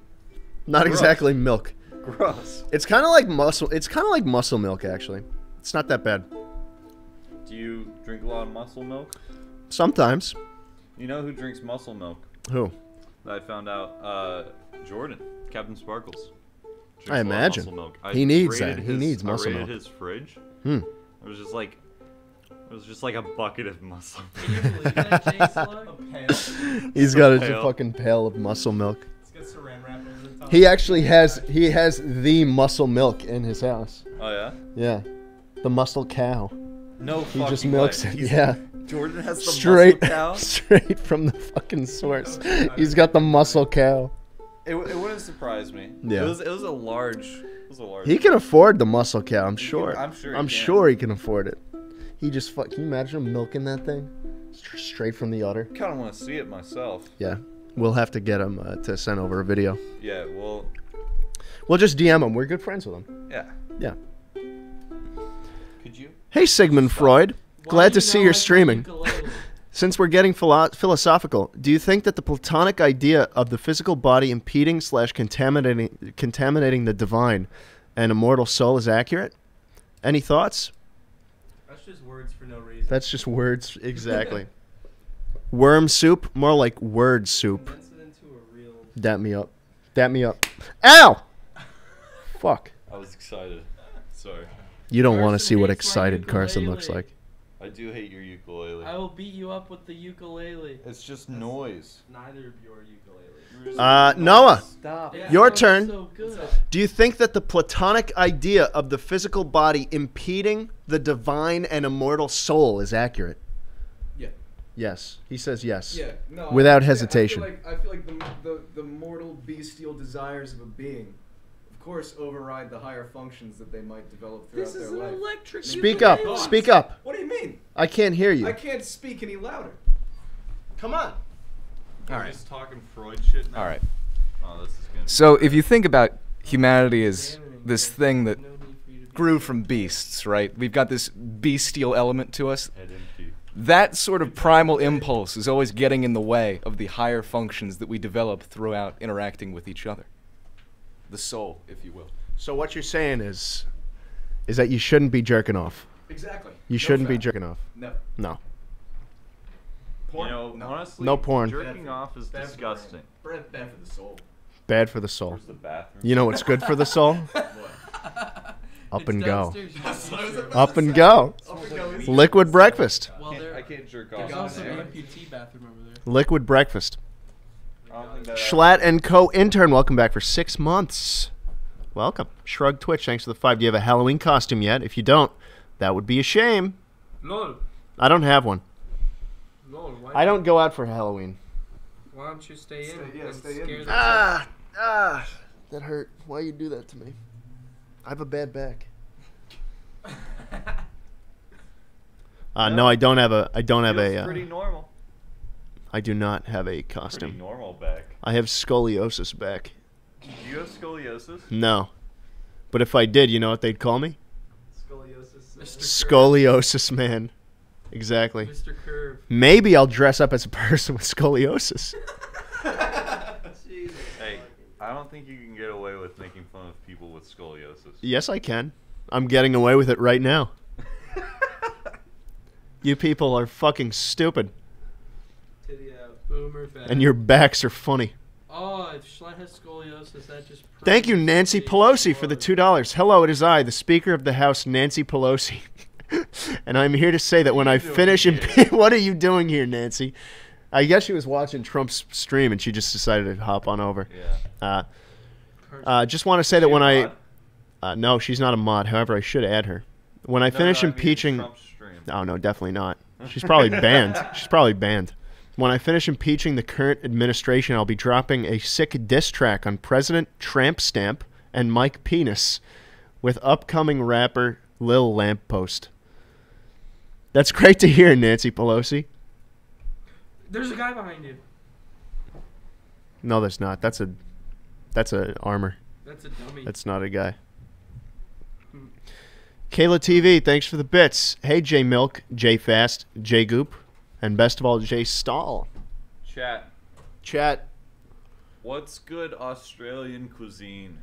Not Gross. exactly milk. Gross. It's kind of like muscle. It's kind of like muscle milk, actually. It's not that bad. Do you drink a lot of muscle milk? Sometimes. You know who drinks muscle milk? Who? I found out. Uh, Jordan, CaptainSparklez. Drinks I a imagine. muscle milk. I He needs rated that. He his- needs I muscle rated milk. his fridge. Hmm. It was just like, it was just like a bucket of muscle. [laughs] Can you believe that, [laughs] A Slug? pail. [laughs] He's So got a fucking pail of muscle milk. It's got saran wrap over the top. He actually has he has the muscle milk in his house. Oh yeah. Yeah. The muscle cow. No, He just milks way. it. He's- Yeah. Jordan has the Straight muscle cow. [laughs] straight from the fucking source. He's got the muscle cow. It, it wouldn't surprise me. Yeah. It was it was a large. It was a large. He can afford the muscle cow, I'm He can- sure. I'm sure he I'm can. sure he can afford it. He just fuck. Can you imagine him milking that thing? Straight from the udder. Kind of want to see it myself. Yeah. We'll have to get him uh, to send over a video. Yeah, well, We'll just DM him. We're good friends with him. yeah. Yeah. Could you? Hey, Sigmund Freud. Why Glad to see you're streaming. [laughs] Since we're getting philo- philosophical, do you think that the Platonic idea of the physical body impeding slash contaminating contaminating the divine and immortal soul is accurate? Any thoughts? That's just words for no reason. That's just words, exactly. [laughs] Worm soup, more like word soup. Condense it into a real. Dap me up. Dap me up. Ow! Fuck. I was excited. Sorry. You don't want to see what excited Carson looks like. I do hate your ukulele. I will beat you up with the ukulele. It's just noise. Neither of your ukulele. Uh, Noah, Stop. Yeah, Your turn. So good. do you think that the Platonic idea of the physical body impeding the divine and immortal soul is accurate? Yeah. Yes. He says yes. Yeah, no. Without I- hesitation. I feel like, I feel like the, the, the mortal bestial desires of a being, of course, override the higher functions that they might develop throughout This is their an life. electric. Speak up. ukulele. Speak up. What do you mean? I can't hear you. I can't speak any louder. Come on. All Alright. Just talking Freud shit now. All right. Oh, this is gonna. be So great. if you think about humanity as this thing that No need for you to be- grew from beasts, right? We've got this bestial element to us. Head empty. That sort of primal impulse is always getting in the way of the higher functions that we develop throughout interacting with each other. The soul, if you will. So what you're saying is, is that you shouldn't be jerking off. Exactly. You No shouldn't be jerking off. No. No. Porn? You know, no. honestly, No porn. Jerking for- off is bad disgusting. brain. Bad, bad for the soul. Bad for the soul. Where's the bathroom? You know what's good for the soul? [laughs] [laughs] Up and go. downstairs, [laughs] you just what I was use your- Up and go. Up and go Liquid breakfast. Well, there, I can't jerk there's off. also in an amputee bathroom over there. Liquid breakfast. I don't think that Schlatt and Co. intern, welcome back for six months. Welcome. Shrug Twitch, thanks for the five. Do you have a Halloween costume yet? If you don't, that would be a shame. No, I don't have one. no. Why, I don't go out for Halloween. Why don't you stay in? Stay- yeah, and stay in. scare the Ah, ah, that hurt. Why you do that to me? I have a bad back. [laughs] Uh, no, I don't have a. I don't have a. Uh, pretty normal. I do not have a Pretty costume. normal back. I have scoliosis back. Do you have scoliosis? No, but if I did, you know what they'd call me? Scoliosis. Mr. Scoliosis man. Exactly. Mr. Curve. Maybe I'll dress up as a person with scoliosis. [laughs] Hey, I don't think you can get away with making fun of people with scoliosis. Yes, I can. I'm getting away with it right now. [laughs] You people are fucking stupid, Titty out. Boomer fat. and your backs are funny. Oh, if Schlatt has scoliosis, that just. Thank you, Nancy Pelosi, for the two dollars. Hello, it is I, the Speaker of the House, Nancy Pelosi, [laughs] and I'm here to say that when I finish here? impe- [laughs] what are you doing here, Nancy? I guess she was watching Trump's stream and she just decided to hop on over. Yeah. Uh, Carson. uh, just want to say that when I uh, no, she's not a mod. However, I should add her. When I No, finish no, I mean impeaching, Trump's stream. Oh no, definitely not. She's probably banned. [laughs] She's probably banned. When I finish impeaching the current administration, I'll be dropping a sick diss track on President Tramp Stamp and Mike Penis with upcoming rapper Lil Lamppost. That's great to hear, Nancy Pelosi. There's a guy behind you. No, there's not. That's a that's a armor. That's a dummy. That's not a guy. Kayla TV, thanks for the bits. Hey, J Milk, J Fast, J Goop, and best of all, Jay Stall. Chat. Chat. What's good Australian cuisine?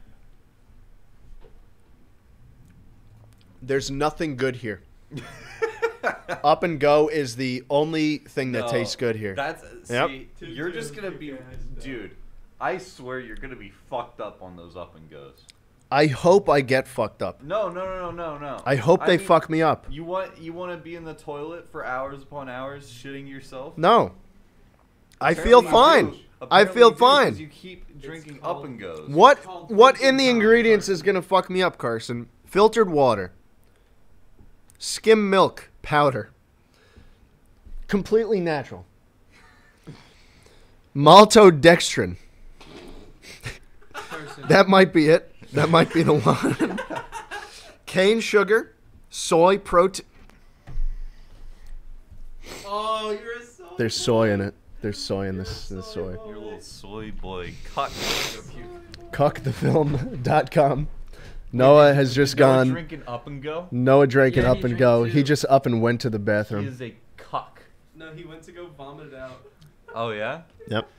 There's nothing good here. [laughs] Up and go is the only thing that No, tastes good here. That's Yep. see, Two you're just gonna be, dude. I swear you're gonna be fucked up on those up and goes. I hope I get fucked up. No, no, no, no, no, no. I hope they mean, fuck me up. You want you want to be in the toilet for hours upon hours shitting yourself? No. I Apparently feel fine. I feel you do, 'cause fine. You keep drinking called- up and goes. What what in the ingredients Carson. is gonna fuck me up, Carson? Filtered water, skim milk powder, completely natural. Maltodextrin. [laughs] That might be it. That might be the one. [laughs] Cane sugar, soy protein. oh, you're a There's soy in it. There's soy in this, this soy. Your little soy boy cuck. Cuckthefilm.com. [laughs] Noah has just gone. Drinking up and go. Noah drinking Yeah, up and go. too. He just up and went to the bathroom. He is a cuck. No, he went to go vomit it out. Oh yeah. Yep.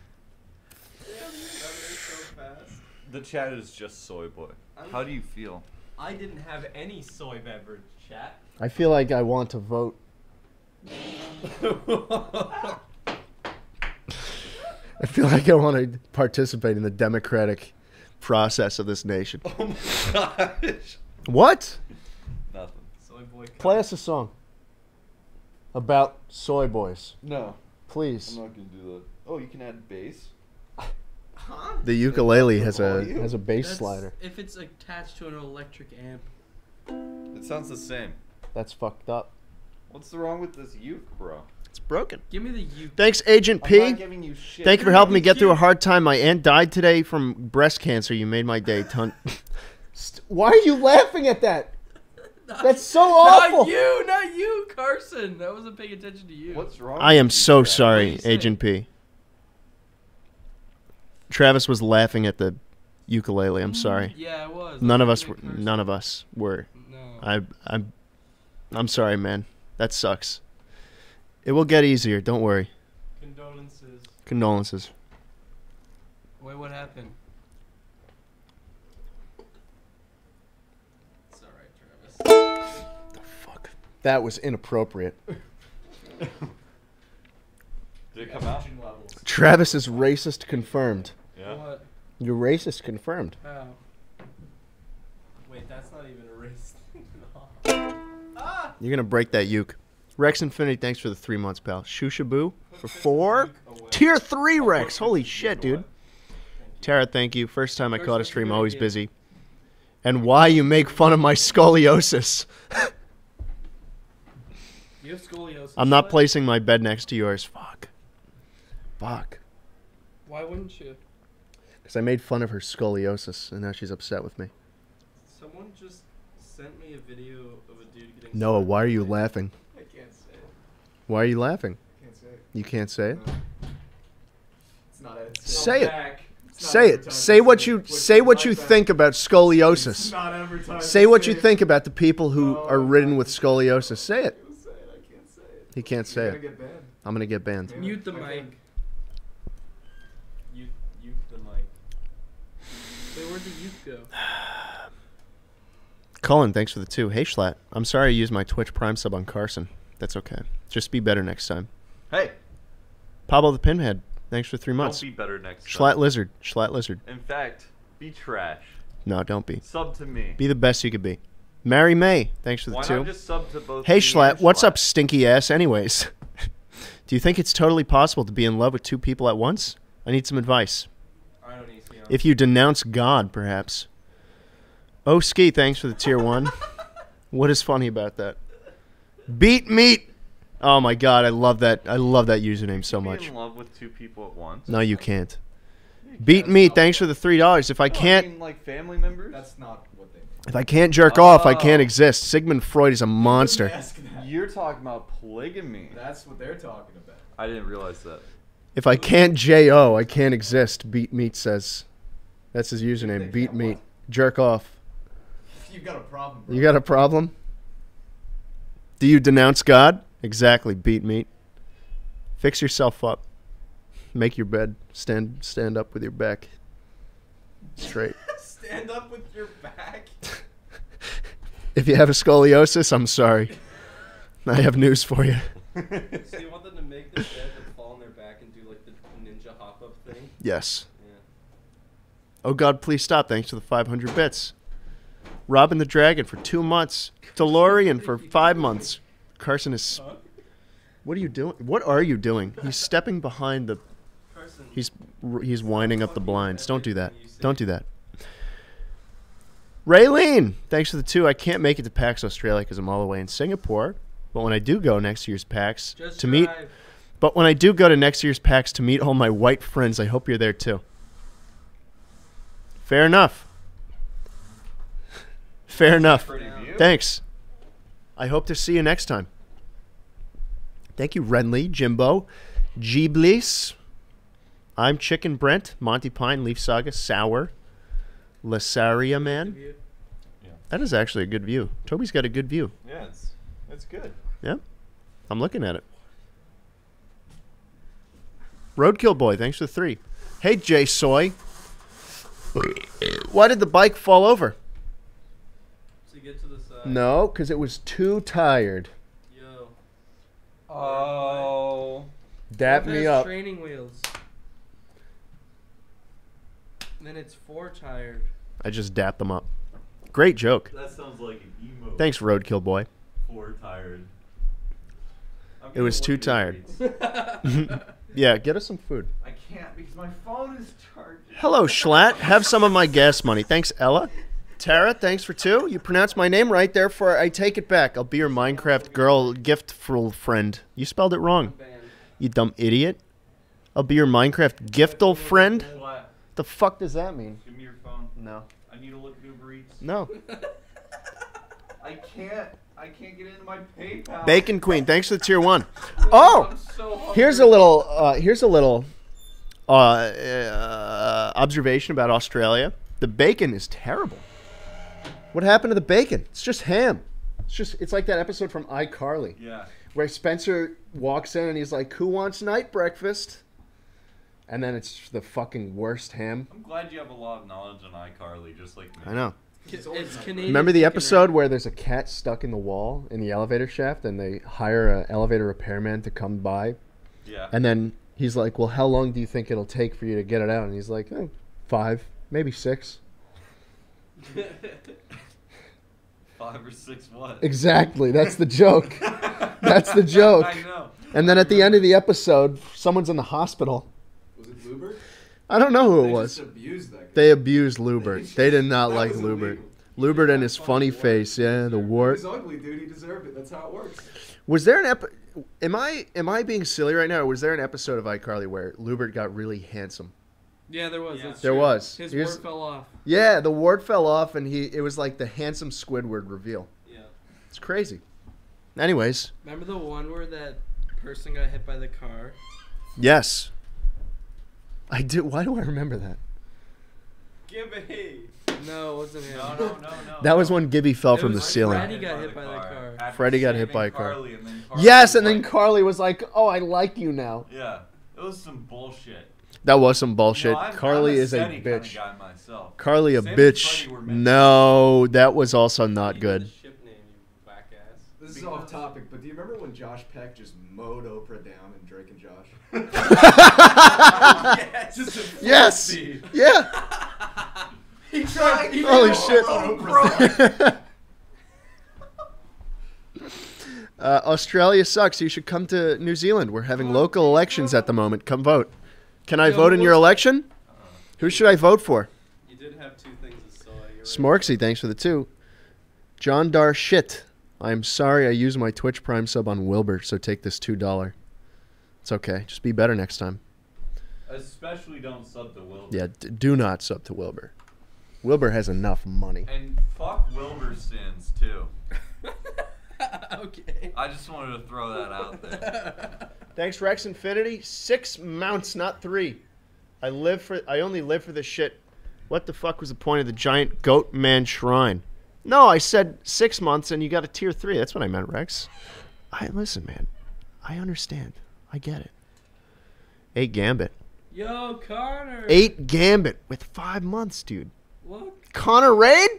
That was so fast. The chat is just soy boy. How do you feel? I didn't have any soy beverage, chat. I feel like I want to vote. [laughs] I feel like I want to participate in the democratic process of this nation. Oh my gosh. What? Nothing. Soy boy. Play us a song about soy boys, No, please. I'm not gonna do that. Oh, you can add bass. [laughs] Huh? The ukulele has a volume. has a bass That's slider. If it's attached to an electric amp. It sounds the same. That's fucked up. What's wrong with this uke, bro? It's broken. Give me the uke. Thanks, Agent I'm P. not giving you shit. Thank you for helping me get through a [laughs] hard time. My aunt died today from breast cancer. You made my day. Ton. [laughs] St- Why are you laughing at that? [laughs] That's so awful. Not you, not you, Carson. I wasn't paying attention to you. What's wrong? I am so sorry, you say? Agent P. Travis was laughing at the ukulele. I'm mm. sorry. Yeah, I was. None I of us were. gonna None of us were. No. I. I'm. I'm sorry, man. That sucks. It will get easier. Don't worry. Condolences. Condolences. Wait, what happened? It's alright, Travis. The fuck. That was inappropriate. [laughs] Did it come out? Travis is racist confirmed. Yeah. What? You're racist confirmed. How? Wait, that's not even a race. [laughs] Ah! You're gonna break that uke. Rex Infinity, thanks for the three months, pal. Shushaboo for four. Tier three, Rex. Holy shit, dude. Tara, thank you. First time I First caught a stream, good always again. busy. And why you make fun of my scoliosis? [laughs] You have scoliosis. I'm not placing my bed next to yours. Fuck. Fuck. Why wouldn't you? Because I made fun of her scoliosis, and now she's upset with me. Someone just sent me a video of a dude getting. Noah, why are you by- laughing? I can't say it. Why are you laughing? I can't say it. You can't say it. No. It's not a, it's Say it. Back. Say it. Say what you say what you think about scoliosis. Say what you think about the people who No, are ridden with scoliosis. Say it. You'll say it. I can't say it. He can't say You're it. gonna get. I'm gonna get banned. Mute the mic. think. You, you the mic. Wait, where'd the uke go? [sighs] Cullen, thanks for the two. Hey Schlatt, I'm sorry I used my Twitch Prime sub on Carson. That's okay. Just be better next time. Hey, Pablo the Pinhead, thanks for three months. don't be better next Schlatt time. Lizard, Schlatt Lizard. In fact, be trash. No, don't be. Sub to me. Be the best you could be. Mary May, thanks for the Why two. not just sub to both? Hey me Schlatt, and what's up, stinky ass? Anyways, [laughs] do you think it's totally possible to be in love with two people at once? I need some advice. I don't need to be If you denounce God, perhaps. Oh, Ski, thanks for the tier one. what is funny about that? Beat meat. Oh my God, I love that. I love that username so Be much. in love with two people at once. No, you can't. Beat meat. Thanks for the three dollars. If I can't, mean, like family members. That's not what they. if I can't jerk off, I can't Oh. exist. Sigmund Freud is a monster. You're talking about polygamy. That's what they're talking about. I didn't realize that. If I can't jo, I can't exist. Beat meat says. That's his username. Beat can't meat. what? Jerk off. You've got a problem. Bro. You got a problem? Do you denounce God? Exactly, beat meat. Fix yourself up. Make your bed. Stand stand up with your back straight. [laughs] Stand up with your back. [laughs] If you have a scoliosis, I'm sorry. [laughs] I have news for you. So you want them to make their bed and fall on their back and do like the ninja hop up thing? Yes. Oh God, please stop. Thanks for the 500 bits. Robin the Dragon for two months. DeLorean for five months. Carson is. What are you doing? What are you doing? He's stepping behind the. He's he's winding up the blinds. Don't do that. Don't do that. Raylene, thanks for the two. I can't make it to PAX Australia because I'm all the way in Singapore. But when I do go next year's PAX Just to meet, but when I do go to next year's PAX to meet all my white friends, I hope you're there too. Fair enough. Fair enough. Thanks. I hope to see you next time. Thank you, Renly, Jimbo, G I'm Chicken Brent. Monty Pine, Leaf Saga, Sour. Lasaria Man. That is actually a good view. Toby's got a good view. Yeah, it's it's good. Yeah, I'm looking at it. Roadkill Boy, thanks for the three. Hey, Jay Soy. Why did the bike fall over? To get to the side. No, because it was too tired. Yo. Oh. Dap What me up. Training wheels. Then it's four tired. I just dapped them up. Great joke. That sounds like an emo. Thanks, Roadkill Boy. Four tired. I'm It was too tired. [laughs] Yeah, get us some food. I can't because my phone is charged. Hello, Schlatt. Have some of my gas money. Thanks, Ella. Tara, thanks for two. You pronounced my name right, therefore I take it back. I'll be your Minecraft girl giftful friend. You spelled it wrong, you dumb idiot. I'll be your Minecraft giftal friend. What? The fuck does that mean? Give me your phone. No. I need to look at Uber Eats. No. [laughs] I can't. I can't get into my PayPal. Bacon Queen, thanks for the tier one. [laughs] Oh, so here's a little. Uh, here's a little uh, uh, observation about Australia. The bacon is terrible. What happened to the bacon? It's just ham. It's just. It's like that episode from iCarly Yeah. where Spencer walks in and he's like, "Who wants night breakfast?" And then it's the fucking worst ham. I'm glad you have a lot of knowledge on iCarly, just like me. I know. It's It's Canadian. Remember the episode where there's a cat stuck in the wall in the elevator shaft, and they hire an elevator repairman to come by, Yeah. and then he's like, "Well, how long do you think it'll take for you to get it out?" And he's like, eh, five, maybe six. [laughs] Five or six what? Exactly. That's the joke. That's the [laughs] joke. I know. And then at the end of the episode, someone's in the hospital. Was it Lubert? I don't know who They it was. Just abused that guy. They abused Lubert. [laughs] They did not like Lubert. illegal. Lubert and his funny face, yeah, the wart. was ugly, dude. He deserved it. That's how it works. Was there an ep? Am I am I being silly right now? Was there an episode of iCarly where Lubert got really handsome? Yeah, there was. Yeah. that's There true. was. His Here's- wart fell off. Yeah, the ward fell off, and he it was like the handsome Squidward reveal. Yeah. It's crazy. Anyways, Remember the one where that person got hit by the car? yes, I do. Why do I remember that? Give me. No, it wasn't him. No, no, no, no. That was when Gibby fell It from the was ceiling. Freddie got hit by the car. After Freddie got hit by a car. Carly, and then Yes, and then Carly was like, "Oh, I like you now." Yeah. It was some bullshit. That was some bullshit. No, I'm- Carly I'm a is a steady kinda bitch. guy myself. Carly a Sam bitch. Freddie were meant to No, that was also not You good. did a Ship name, you whack ass. This is off topic, but do you remember when Josh Peck just mowed Oprah down in Drake and Josh? [laughs] [laughs] yes. Just Yes. Yeah. He tried. He Holy shit. [laughs] Uh, Australia sucks. You should come to New Zealand. We're having local elections at the moment. Come vote. Can I vote in your election? Who should I vote for? You did have two things of soy. you're. Smorksy, thanks for the two. John Dar shit. I'm sorry I used my Twitch Prime sub on Wilbur, so take this two dollar. It's okay. Just be better next time. Especially don't sub to Wilbur. Yeah, d- do not sub to Wilbur. Wilbur has enough money. And fuck Wilbur's sins too. [laughs] okay. I just wanted to throw that out there. [laughs] Thanks, Rex Infinity. Six mounts, not three. I live for. I only live for this shit. What the fuck was the point of the giant goat man shrine? No, I said six months, and you got a tier three. That's what I meant, Rex. I listen, man. I understand. I get it. Eight gambit. Yo, Connor. Eight gambit with five months, dude. Look. Connor Raid.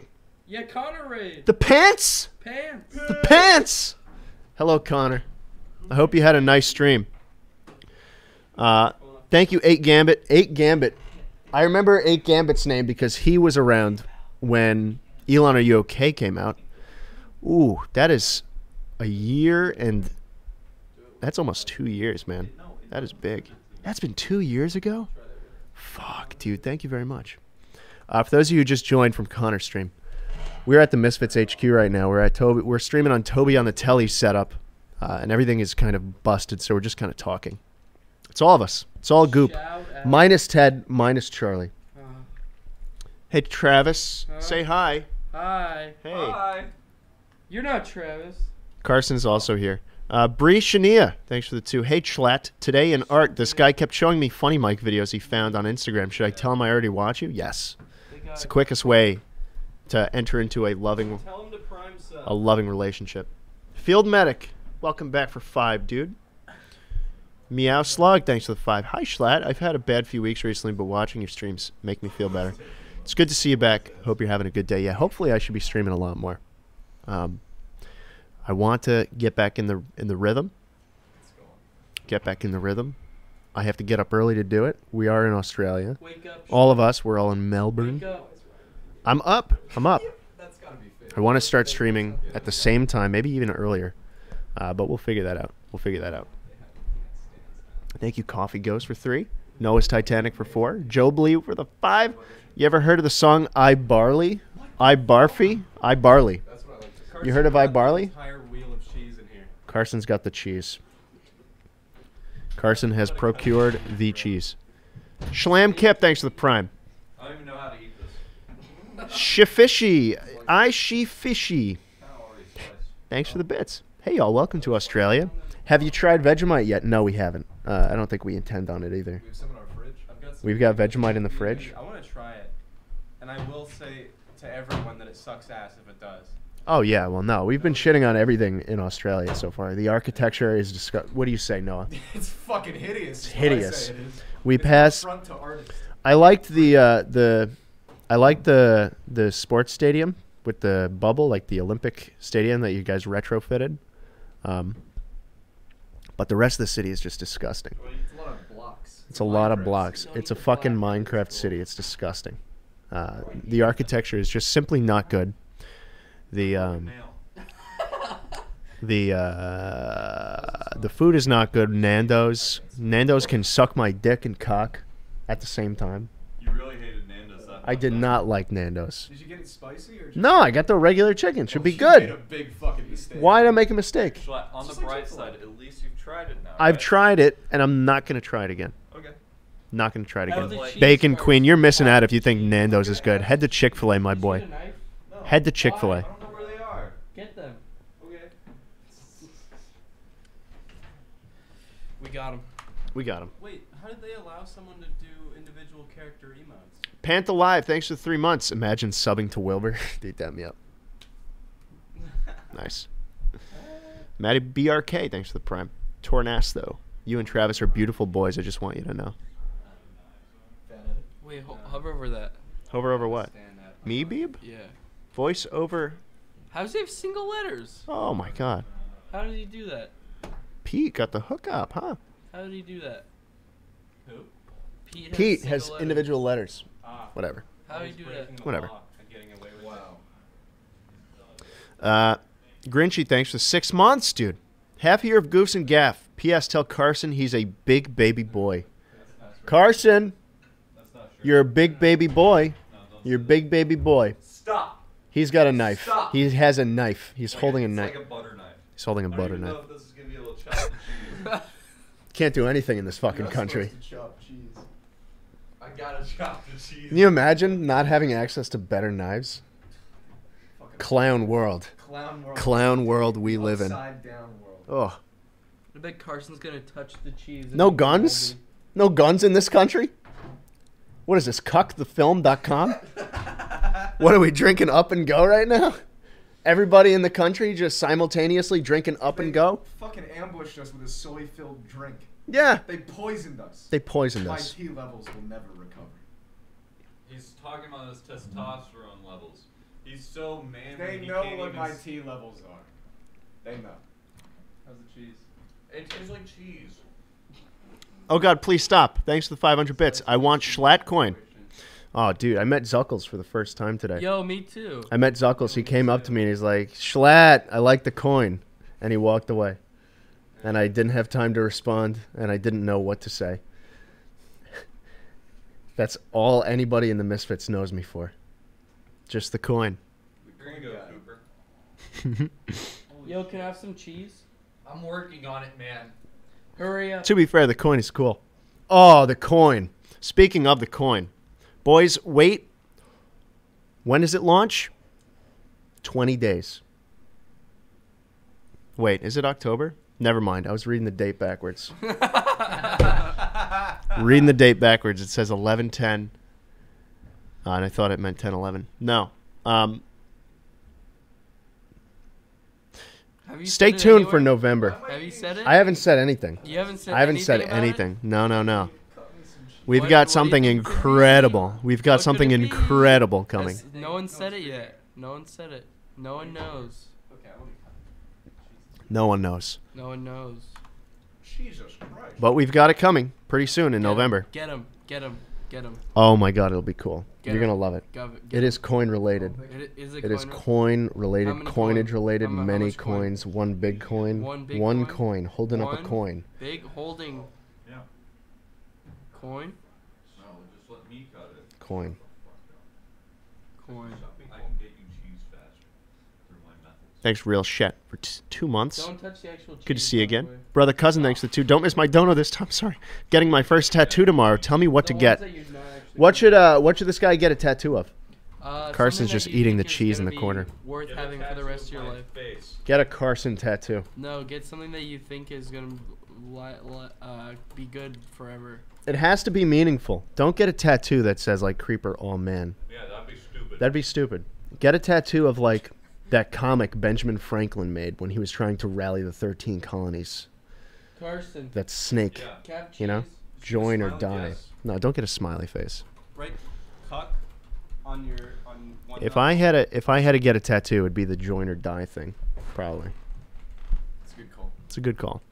Yeah, Connor raid. The pants. Pants. The pants. Hello, Connor. I hope you had a nice stream. Uh, thank you, Eight Gambit. Eight Gambit. I remember Eight Gambit's name because he was around when Elon Are You Okay came out. Ooh, that is a year and that's almost two years, man. That is big. That's been two years ago? Fuck, dude. Thank you very much. Uh, for those of you who just joined from Connor's stream, we're at the Misfits HQ right now. We're at Toby. We're streaming on Toby on the telly setup, uh, and everything is kind of busted. So we're just kind of talking. It's all of us. It's all goop. Minus Ted, minus Charlie. Uh, Hey Travis, Huh? say hi. hi. Hey, Bye. You're not Travis. Carson's also here. Uh, Bree Shania, thanks for the two. Hey, Schlatt. Today in art, this guy kept showing me funny Mike videos he found on Instagram. Should I tell him I already watch you? Yes. It's the quickest way to enter into a loving, Tell him to prime a loving relationship. Field Medic, welcome back for five, dude. Meow Slug, thanks for the five. Hi, Schlatt. I've had a bad few weeks recently, but watching your streams make me feel better. It's good to see you back. Hope you're having a good day. Yeah, hopefully I should be streaming a lot more. Um, I want to get back in the in the rhythm. Get back in the rhythm. I have to get up early to do it. We are in Australia. Wake up. All of us, we're all in Melbourne. Up. I'm up. I'm up. That's gotta be fair. I want to start streaming at the same time, maybe even earlier. Uh, but we'll figure that out. We'll figure that out. Thank you, Coffee Ghost, for three. Noah's Titanic for four. Joe Blee for the five. You ever heard of the song I Barley? I Barfy? I Barley. That's what I like to You heard of I Barley? Entire wheel of cheese in here. Carson's got the cheese. Carson has procured the cheese. Schlam Kip, thanks for the prime. I don't even know how to eat this. Shifishy. I she fishy. Thanks for the bits. Hey, y'all. Welcome to Australia. Have you tried Vegemite yet? No, we haven't. Uh, I don't think we intend on it either. We have some in our fridge. I've got some We've got Vegemite in the fridge. I want to try it, and I will say to everyone that it sucks ass if it does. Oh yeah. Well, no. We've been shitting on everything in Australia so far. The architecture is disgust. What do you say, Noah? [laughs] it's fucking hideous. It's is what I hideous. say it is. We It's an pass. affront to. I liked the uh, the, I liked the the sports stadium with the bubble, like the Olympic stadium that you guys retrofitted. Um, but the rest of the city is just disgusting. It's a lot of blocks. It's a lot of blocks. Don't It's a fucking. Minecraft city. It's disgusting. Uh, the architecture is just simply not good. The um, [laughs] the uh, the food is not good. Nando's Nando's can suck my dick and cock at the same time. You really hated Nando's that I did huh? not like Nando's. Did you get it spicy or? No, I got the regular chicken. Should be You Made a good. big fucking mistake. Why did I make a mistake? On the bright side, at least you've tried it now. I've right? tried it, and I'm not gonna try it again. Okay. Not gonna try it again. Like- Bacon Queen, you're missing out if you think Nando's is good. Head to Chick Fil A, my boy. get a knife? No. Head to Chick-fil-A. I don't know where they are. Get them. Okay. We got him. We got him. Wait, how did they allow someone to do individual character emotes? Panther Live, thanks for three months. Imagine subbing to Wilbur. [laughs] Dude, that me up. [laughs] Nice. Matty BRK, thanks for the prime. Tornas, though. You and Travis are beautiful boys. I just want you to know. Wait, ho- hover over that. Hover over what? Me, Beeb? Yeah. Voice over. How does he have single letters? Oh my God. How did he do that? Pete got the hookup, huh? How did he do that? Who? Pete, Pete single has letters. individual letters. Ah. Whatever. How did He's he do that? Whatever. law and getting away with it. Wow. Uh, Grinchy, thanks for six months, dude. Half year of goofs and gaff. P.S. Tell Carson he's a big baby boy. That's not true. Carson, That's not true. you're a big baby boy. No, You're a big baby boy. Stop. He's got a knife. Stop. He has a knife. He's Like holding a it's knife. like a knife. He's holding a butter knife. [laughs] Can't do anything in this fucking You're country. supposed to chop cheese. I gotta chop the cheese. Can you imagine not having access to better knives? Fucking Clown world. clown world. Clown world we live in. Upside down world. Oh, I bet Carson's gonna touch the cheese. No guns? moldy. no guns in this country? What is this, cuckthefilm.com? [laughs] what are we drinking up and go right now? Everybody in the country just simultaneously drinking up and go? Fucking ambushed us with a soy-filled drink. Yeah. They poisoned us. They poisoned My us. T levels will never recover. He's talking about his testosterone levels. He's so manly. They he know can't what even my s- T levels are. They know. How's the cheese? It tastes like cheese. Oh God, please stop. Thanks for the 500 bits. I want Schlatt coin. Oh, dude, I met Zuckles for the first time today. Yo, me too. I met Zuckles. He came up to me and he's like, Schlatt, I like the coin. And he walked away. And I didn't have time to respond, and I didn't know what to say. [laughs] That's all anybody in the Misfits knows me for. Just the coin. Here you. Cooper. [laughs] Yo, can I have some cheese? I'm working on it, man. Hurry up. To be fair, the coin is cool. Oh, the coin. Speaking of the coin, boys, wait. When does it launch? 20 days. Wait, is it October? Never mind. I was reading the date backwards. reading the date backwards. It says 1110. Uh, and I thought it meant 1011. No. Um, Have you stay tuned for? November. Have you said it? I haven't said anything. You haven't said. I haven't said anything it? No, no, no. We've What- got what do you something think could be? incredible. We've got What something incredible coming. That's- No one said it yet. No one said it. No one knows. Okay, I want No one knows. No one knows. Jesus Christ. But we've got it coming pretty soon in Get 'em, November. Get him. Get him. Get him. Oh my god, it'll be cool. Get You're 'em. going to love it. Gov- It get is coin related. It, i- is it, It is coin- coin related, coinage coin? related, How mu- how many much coin? coins, one big coin, One big one coin? coin, holding up a coin. Big holding Yeah. coin. No, just let me cut it. Coin. Coin. I can get you cheese faster through my methods. Thanks, real shit, for t- two months. Don't touch the actual. Good to see you again. way. Brother, cousin, thanks for the two. Don't miss my dono this time. [laughs] Sorry. Getting my first tattoo tomorrow. Tell me what The to get. that you're not actually What should uh what should this guy get a tattoo of? Uh, Carson's just eating the cheese in the corner. Worth Get a having for the rest of your life. Face. Get a Carson tattoo. No, get something that you think is gonna li- li- uh, be good forever. It has to be meaningful. Don't get a tattoo that says like creeper oh man. Yeah, that'd be stupid. That'd be stupid. Get a tattoo of like that comic Benjamin Franklin made when he was trying to rally the 13 colonies. Carson, That snake. Yeah. cap. You know? Join or die. face. No, don't get a smiley face. Right, cuck on your on one. If nut. I had a if I had to get a tattoo, it'd be the join or die thing. Probably. It's a good call. It's a good call.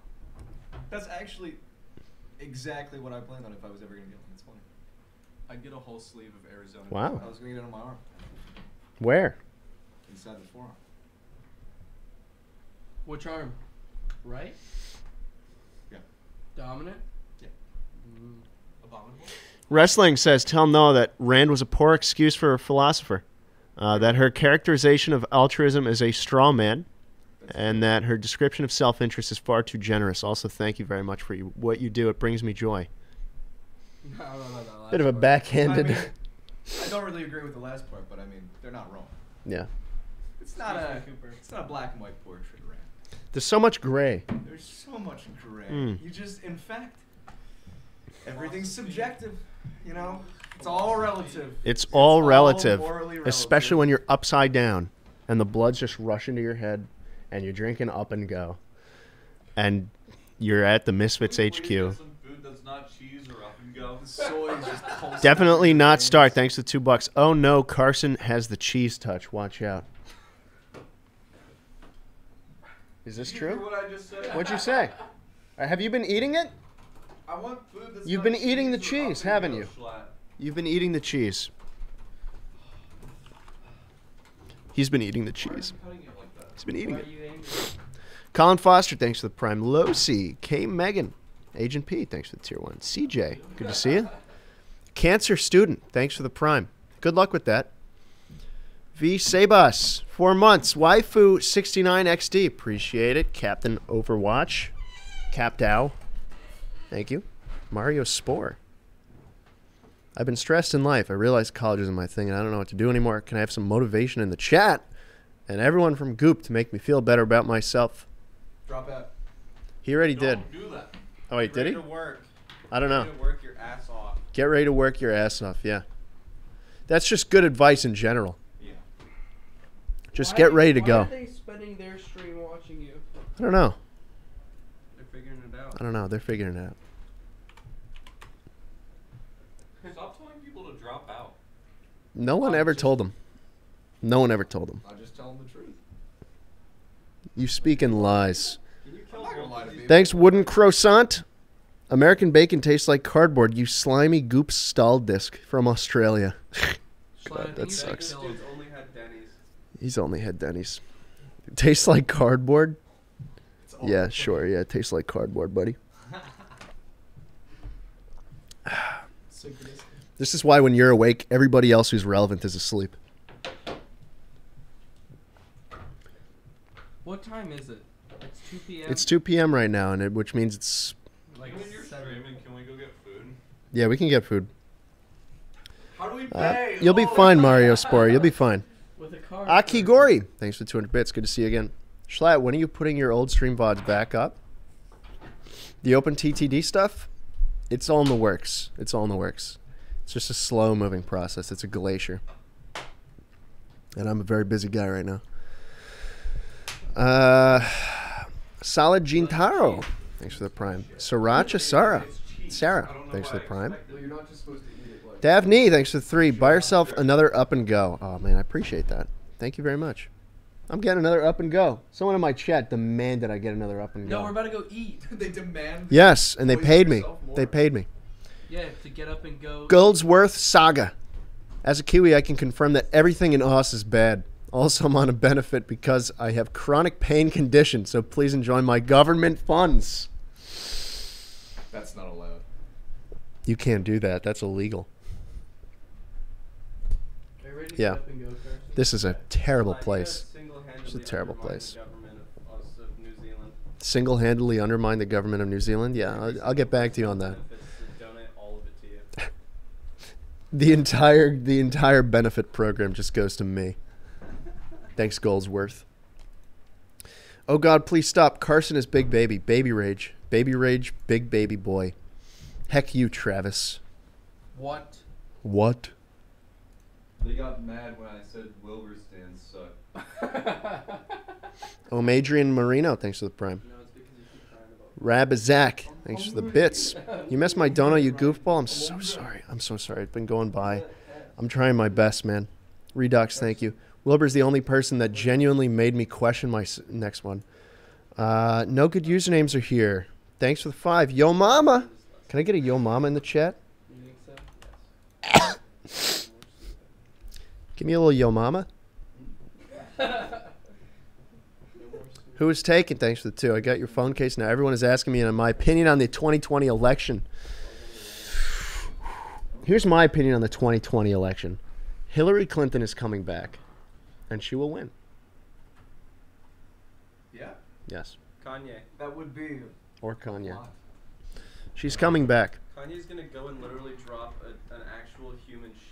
That's actually exactly what I planned on if I was ever gonna get one. It's funny. I'd get a whole sleeve of Arizona. Wow. I was gonna get it on my arm, Where? Inside the forearm. Which arm? Right. Yeah. Dominant. Yeah. Mm. Abominable. Wrestling says tell Noah that Rand was a poor excuse for a philosopher. Uh, that her characterization of altruism is a straw man, and that her description of self-interest is far too generous. Also, thank you very much for you, what you do. It brings me joy. No, no, no, no. Bit of a that's backhanded. I, mean, [laughs] I don't really agree with the last part, but I mean, they're not wrong. yeah. It's not Excuse a Cooper. it's not a black and white portrait, Rand. There's so much gray. There's so much gray. Mm. You just, in fact, everything's subjective. You know, it's all relative. It's all relative, morally especially when you're upside down and the blood's just rushing to your head, and you're drinking up and go, and you're at the Misfits Can HQ. get Some food that's not cheese or up and go. [laughs] Soy just [laughs] Definitely not veins. Star. Thanks to two bucks. Oh no, Carson has the cheese touch. Watch out. Is this true? what I just said? What'd you say? Uh, [laughs] have you been eating it? I want food that's You've not been eating the cheese cheese, haven't you? Schlatt. You've been eating the cheese. He's been eating the Why are you cheese. cutting it like that? He's been Why eating are it. you angry? Colin Foster, thanks for the prime. Losi, K. Megan, Agent P, thanks for the tier one. CJ, good to see you. Cancer student, thanks for the prime. Good luck with that. V. Sebas, four months. Waifu 69XD, appreciate it. Captain Overwatch, Cap Dow, thank you. Mario Spore. I've been stressed in life. I realize college isn't my thing and I don't know what to do anymore. Can I have some motivation in the chat? And everyone from Goop to make me feel better about myself. Drop out. He already did. Don't do that. Oh wait, did he? To work. I don't know. Ready to work your ass off. Get ready to work your ass off. Yeah. That's just good advice in general. Yeah. Just Why- get ready to why go. are they spending their stream watching you? I don't know. They're figuring it out. I don't know. They're figuring it out. Stop telling people to drop out. No one I'm ever just- told them. No one ever told them. I'll just tell them the truth. You speak in lies. Can you I'm kill not gonna both lie to. Thanks, Wooden Croissant. American bacon tastes like cardboard. You slimy goop stall disc from Australia. [laughs] God, that you should sucks. kill him. Dude's only had Denny's. He's only had Denny's. It tastes like cardboard. It's Yeah, sure. Yeah, it tastes like cardboard, buddy. This is why when you're awake, everybody else who's relevant is asleep. What time is it? It's 2 p.m. It's 2 p.m. right now, and it, which means it's like when you're seven. streaming, can we go get food? yeah. We can get food. How do we Uh, pay? you'll be Oh, fine, Mario Spore. You'll be fine. Aki Gori, thanks for 200 bits. Good to see you again. Schlatt, when are you putting your old stream vods back up? The OpenTTD stuff, it's all in the works. It's all in the works. It's just a slow moving process. It's a glacier. And I'm a very busy guy right now. Uh, Solid Gintaro. Thanks for the prime. Sriracha Sarah. Sarah. Thanks for the prime. Davney, thanks for the three. Buy yourself another up and go. Oh man, I appreciate that. Thank you very much. I'm getting another up and go. Someone in my chat demanded I get another up and go. No, we're about to go eat. [laughs] they demand. yes, and they paid me. more. They paid me. Yeah, to get up and go. Goldsworth Saga. As a Kiwi, I can confirm that everything in Oz is bad. Also, I'm on a benefit because I have chronic pain condition, so please enjoy my government funds. That's not allowed. You can't do that. That's illegal. Are you ready to Yeah. Get up and go, Carson? This is a terrible place. It's a terrible place. the government of us of New Zealand. Single-handedly undermine the government of New Zealand. Yeah, I'll, I'll get back to you on that. Benefits to donate all of it to you. [laughs] The entire the entire benefit program just goes to me. Thanks, Goldsworth. Oh God, please stop. Carson is big baby. Baby rage. Baby rage, big baby boy. Heck you, Travis. What? What? They got mad when I said Wilbur stands suck. [laughs] Oh, Adrian Marino, thanks for the prime. No, it's because you keep crying about. Rabazak, thanks for the bits. You missed my dono, you goofball. I'm so sorry. I'm so sorry. It's been going by. I'm trying my best, man. Redux, thank you. Wilbur's the only person that genuinely made me question my s- next one. Uh, no good usernames are here. Thanks for the five. Yo, mama. Can I get a yo, mama in the chat? [coughs] You think so? Yes. Give me a little yo, mama. [laughs] Who is taking? Thanks for the two. I got your phone case now. Everyone is asking me on my opinion on the 2020 election. Here's my opinion on the 2020 election. Hillary Clinton is coming back, and she will win. Yeah. Yes, Kanye. That would be. or Kanye. She's coming back. Kanye's gonna go and literally drop a, an actual human shit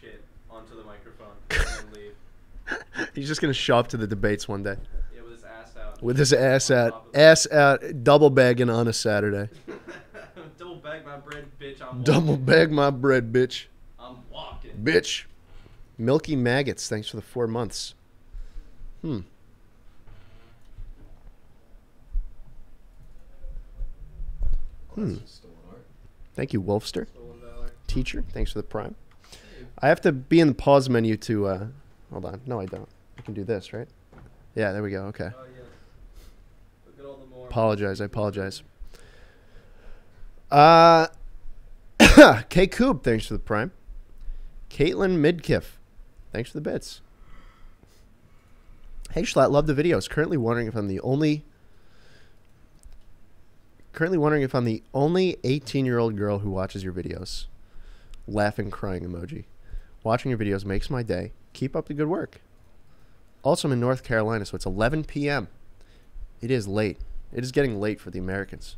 onto the microphone [laughs] and leave. He's just gonna show up to the debates one day Yeah, with his ass out. with his ass out, top of the- ass out, double bagging on a Saturday. [laughs] Double bag my bread, bitch. I'm Double walking. bag my bread, bitch. I'm walking. Bitch. Milky Maggots, thanks for the four months. Hmm. Hmm. stolen art. Thank you, Wolfster. Stolen valor. Teacher, thanks for the prime. I have to be in the pause menu to, uh, hold on. No, I don't. I can do this, right? Yeah, there we go. Okay. Oh yes. Look at all the more. Apologize. I apologize. Uh, [coughs] K Coob, thanks for the prime. Caitlin Midkiff, thanks for the bits. Hey Schlatt, love the videos. Currently wondering if I'm the only. Currently wondering if I'm the only 18 year old girl who watches your videos. Laughing, crying emoji. Watching your videos makes my day. Keep up the good work. Also, I'm in North Carolina, so it's 11 p.m. It is late. It is getting late for the Americans.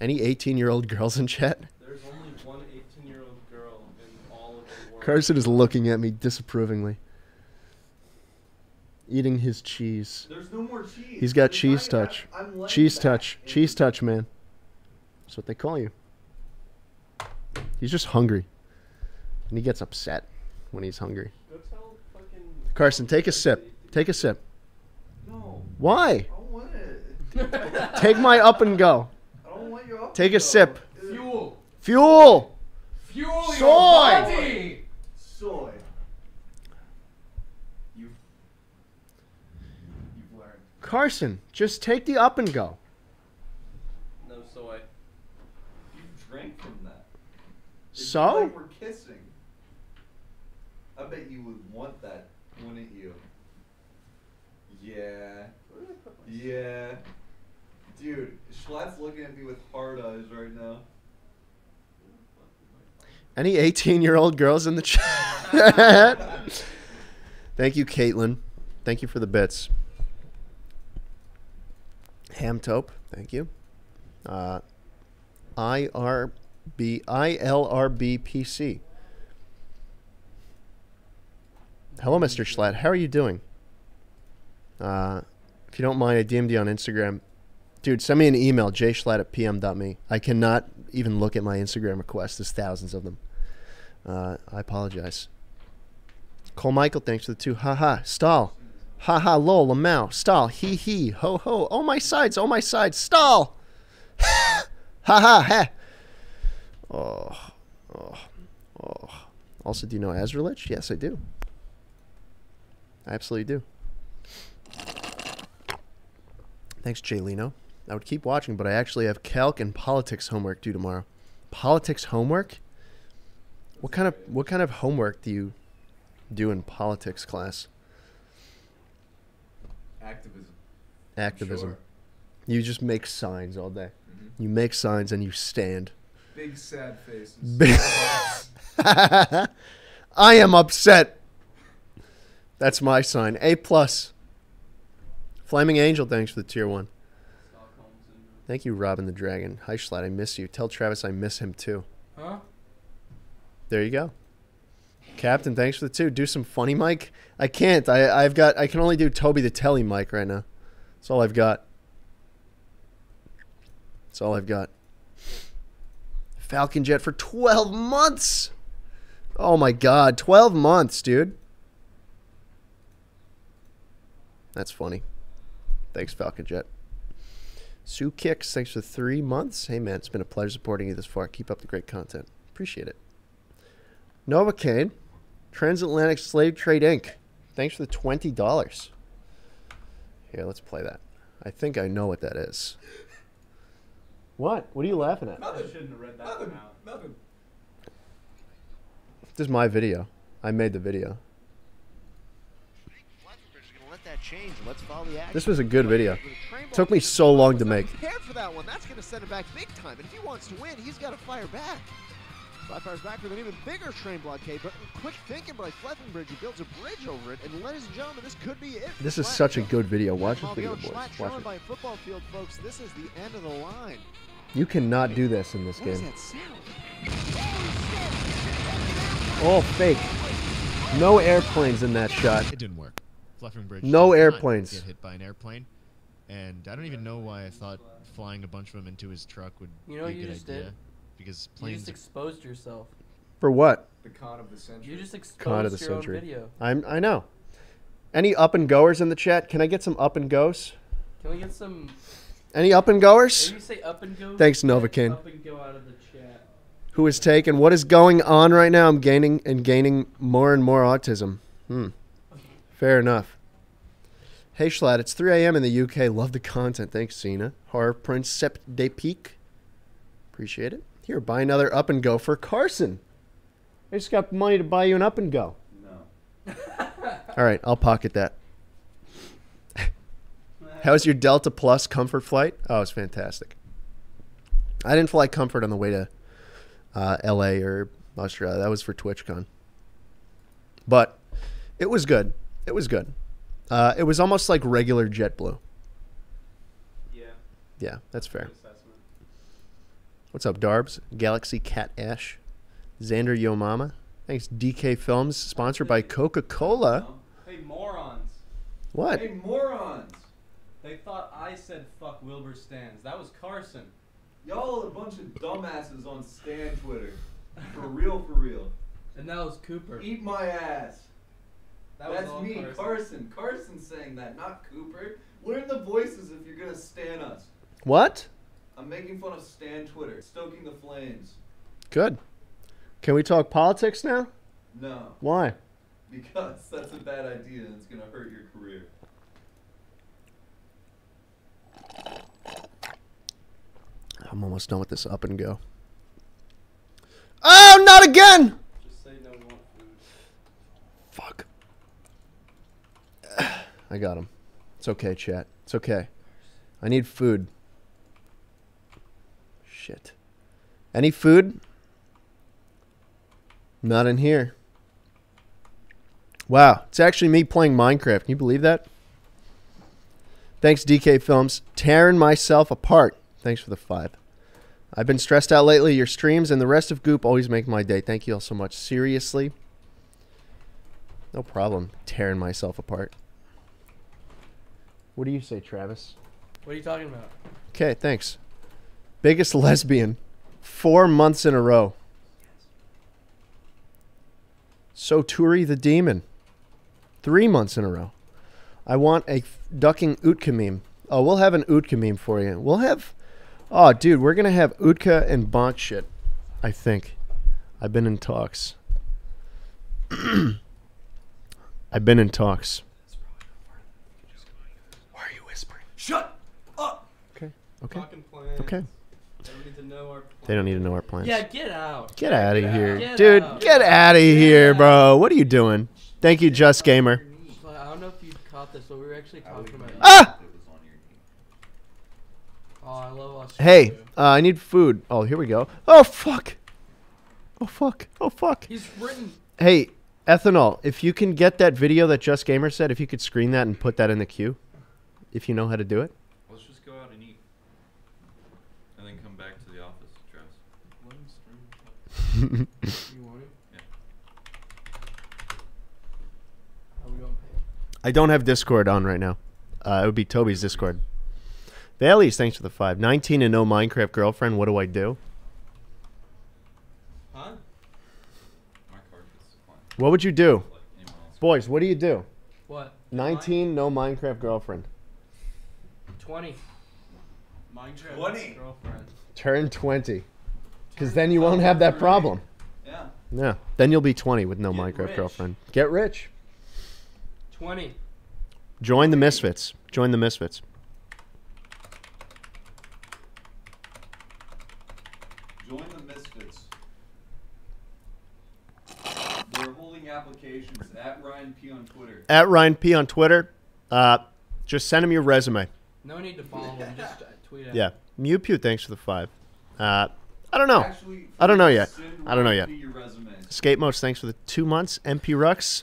Any 18 year old girls in chat? There's only one 18 year old girl in all of the world. Carson is looking at me disapprovingly. Eating his cheese. There's no more cheese. He's got cheese touch. that- I'm laying Cheese touch. Cheese touch, man. That's what they call you. He's just hungry. And he gets upset when he's hungry. Fucking. Carson, take a sip. Take a sip. No, Why? I don't want it. [laughs] Take my up and go. I don't want your. Take a sip. Fuel. Fuel! Fuel Soy! your body. Soy. You. You've learned. Carson, just take the up and go. No soy. You drank from that. It'd be So? Like we're kissing. I bet you would want that, wouldn't you? Yeah. Yeah. Dude, Schlatt's looking at me with hard eyes right now. Any 18 year old girls in the chat? [laughs] Thank you, Caitlin. Thank you for the bits. Ham Taupe, thank you. Uh, IRB, ILRBPC. Hello, Mr. Schlatt. How are you doing? Uh, if you don't mind, I DM'd you on Instagram. Dude, send me an email, jschlatt at pm.me. I cannot even look at my Instagram requests. There's thousands of them. Uh, I apologize. Cole Michael, thanks for the two. Ha ha. Stall. Ha ha. Lol. Lamau. Stall. Hee hee. Ho ho. Oh my sides. Oh my sides. Stall. [laughs] ha ha. Ha. Oh. Oh. Oh. Also, do you know Azralich? Yes, I do. I absolutely do. Thanks, Jay Leno. I would keep watching, but I actually have calc and politics homework due tomorrow. Politics homework? What kind of what kind of homework do you do in politics class? Activism. Activism. Sure. You just make signs all day. Mhm. You make signs and you stand. Big sad faces. [laughs] [laughs] I am upset. That's my sign. A plus. Flaming Angel, thanks for the tier one. Thank you, Robin the Dragon. Hi, Schlatt. I miss you. Tell Travis I miss him too. Huh? There you go. Captain, thanks for the two. Do some funny mic. I can't. I I've got. I can only do Toby the Telly mic right now. That's all I've got. That's all I've got. Falcon Jet for 12 months. Oh my god, 12 months, dude. That's funny. Thanks, Falcon Jet. Sue Kicks, thanks for three months. Hey man, it's been a pleasure supporting you this far. Keep up the great content. Appreciate it. Nova Novocaine, Transatlantic Slave Trade Inc. Thanks for the twenty dollars. Here, let's play that. I think I know what that is. What? What are you laughing at? I shouldn't have read that Nothing. one out. Nothing. This is my video. I made the video. Fletcher's gonna let that change. Let's follow the action. This was a good video. With a train ball Took me so long to make. Prepared for that one. That's gonna send him back big time. And if he wants to win, he's got to fire back. Fly fires back with an even bigger train blockade, but quick thinking by Fleffenbridge, he builds a bridge over it. And ladies and gentlemen, this could be it. This is Schlatt. such a good video. Watch this While video, boys. Watch it. by football field, folks. This is the end of the line. You cannot do this in this What is game. that sound? All fake. No airplanes in that shot. It didn't work. Fluffenbridge No did not airplanes. Get hit by an airplane, and I don't even know why I thought flying a bunch of them into his truck would You know be what a you good just idea. did? Because You just exposed yourself. For what? The con of the century. You just exposed Con of the your century. own video. I'm. I know. Any up and goers in the chat? Can I get some up and goes? Can we get some? Any up and goers? Maybe say up and go. Thanks, Type Novocaine. Up and go out of the chat. Who is taken? What is going on right now? I'm gaining and gaining more and more autism. Hmm. Fair enough. Hey Schlatt, it's 3 a.m. in the UK. Love the content. Thanks, Cena. Horror Prince Sept de Peak. Appreciate it. Here, buy another up and go for Carson. I just got money to buy you an up and go. No. [laughs] All right, I'll pocket that. [laughs] How's your Delta Plus comfort flight? Oh, it's fantastic. I didn't fly comfort on the way to uh, LA or Australia. That was for TwitchCon. But it was good. It was good. Uh, it was almost like regular JetBlue. Yeah. Yeah, that's fair. Good assessment. What's up, Darbs? Galaxy Cat Ash. Xander Yo Mama. Thanks, DK Films, sponsored by Coca Cola. Oh, hey, morons. What? Hey, morons. They thought I said fuck Wilbur Stans. That was Carson. Y'all are a bunch of dumbasses on Stan Twitter. For real, for real. And that was Cooper. Eat my ass. That That's all me, Carson. Carson. Carson's saying that, not Cooper. Learn the voices if you're gonna stan us. What? I'm making fun of Stan Twitter, stoking the flames. Good. Can we talk politics now? No, Why? because [laughs] that's a bad idea and it's gonna hurt your career. I'm almost done with this up and go. Oh, not again! Just say no more food. Fuck. [sighs] I got him. It's okay, chat. It's okay. I need food. Shit. Any food? Not in here. Wow, it's actually me playing Minecraft. Can you believe that? Thanks, DK Films. Tearing myself apart. Thanks for the five. I've been stressed out lately. Your streams and the rest of Goop always make my day. Thank you all so much. Seriously. No problem. Tearing myself apart. What do you say, Travis? What are you talking about? Okay, thanks. Biggest [laughs] lesbian, four months in a row. So Turi the demon, three months in a row. I want a ducking Utka meme. Oh, we'll have an Utka meme for you. We'll have, oh, dude, we're gonna have Utka and Bont shit. I think. I've been in talks. [clears throat] I've been in talks. Why are you whispering? Shut up. Okay. Okay. Okay. They don't need to know our They don't need to know our plans. Yeah, get out. Get out of here, Get dude. out. Get out of here, out. bro. What are you doing? Thank you, Just Gamer. I don't know if you caught this, but we were actually talking about. Ah! Oh, I love Australia. Hey, uh, I need food. Oh, here we go. Oh fuck. Oh fuck. Oh fuck. He's written. Hey, ethanol. If you can get that video that Just Gamer said, if you could screen that and put that in the queue, if you know how to do it. Let's just go out and eat. And then come back to the office, Travis. Let him stream. You want it? Yeah. How we gonna pay? I don't have Discord on right now. Uh, it would be Toby's Discord. Bailey's, thanks for the five. 19 and no Minecraft girlfriend. What do I do? Huh? My card is fine. What would you do? Like anyone else. Boys, what do you do? What? 19, no Minecraft girlfriend. Twenty. Minecraft. 20. Girlfriend. Turn 20. Because then you won't have that problem. Yeah. Yeah. Then you'll be 20 with no Get Minecraft rich. girlfriend. Get rich. Twenty. Join the Misfits. Join the Misfits. Join the Misfits. They're holding applications at Ryan P on Twitter. At Ryan P on Twitter. Uh, just send him your resume. No need to follow him. Just uh, tweet at Yeah. him. Mew Pew, thanks for the five. Uh, I don't know. Actually, I don't know yet. I don't know yet. Skate Modes, thanks for the two months. MP Rux.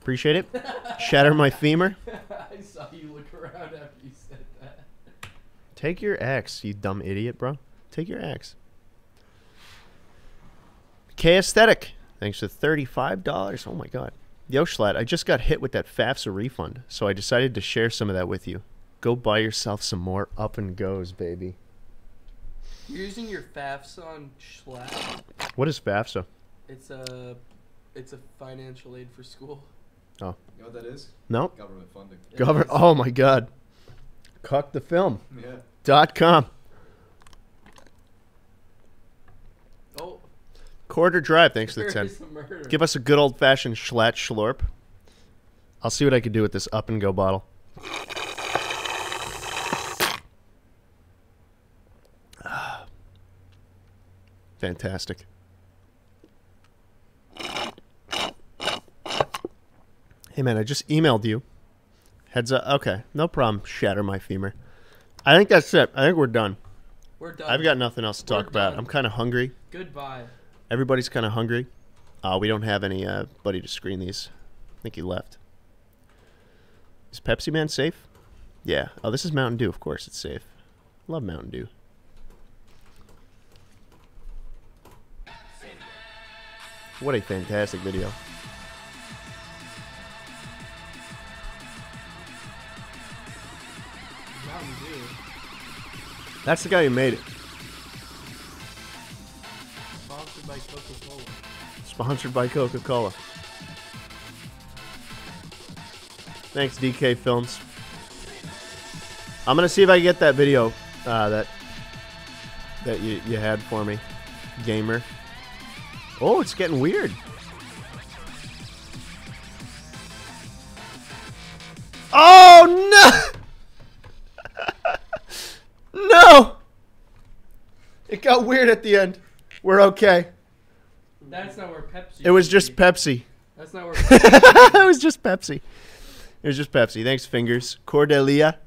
Appreciate it. Shatter my femur. [laughs] I saw you look around after you said that. Take your X, you dumb idiot, bro. Take your X. K Aesthetic. Thanks for $35. Oh my god. Yo, Schlatt, I just got hit with that FAFSA refund, so I decided to share some of that with you. Go buy yourself some more up and goes, baby. You're using your FAFSA on Schlatt. What is FAFSA? It's a, it's a financial aid for school. Oh. You know what that is? No? Government funding. It Govern. Oh my god. Cuck the film. Yeah. Dot com. Oh, Quarter Drive, thanks for the 10. is a. Give us a good old fashioned Schlatt Schlorp. I'll see what I can do with this up and go bottle. Fantastic. Hey man, I just emailed you. Heads up. Okay, no problem. Shatter my femur. I think that's it. I think we're done. We're done. I've got nothing else to We're talk about. I'm kind of hungry. Goodbye. Everybody's kind of hungry. Uh, we don't have any uh, buddy to screen these. I think he left. Is Pepsi Man safe? Yeah. Oh, this is Mountain Dew. Of course, it's safe. Love Mountain Dew. What a fantastic video. That's the guy who made it. Sponsored by Coca-Cola. Sponsored by Coca Cola. Thanks, DK Films. I'm gonna see if I can get that video uh, that that you, you had for me, gamer. Oh, it's getting weird. Oh no! [laughs] no! It got weird at the end. We're okay. That's not where Pepsi. It was just. Pepsi. That's not [laughs] where. it was just Pepsi. It was just Pepsi. Thanks, fingers. Cordelia,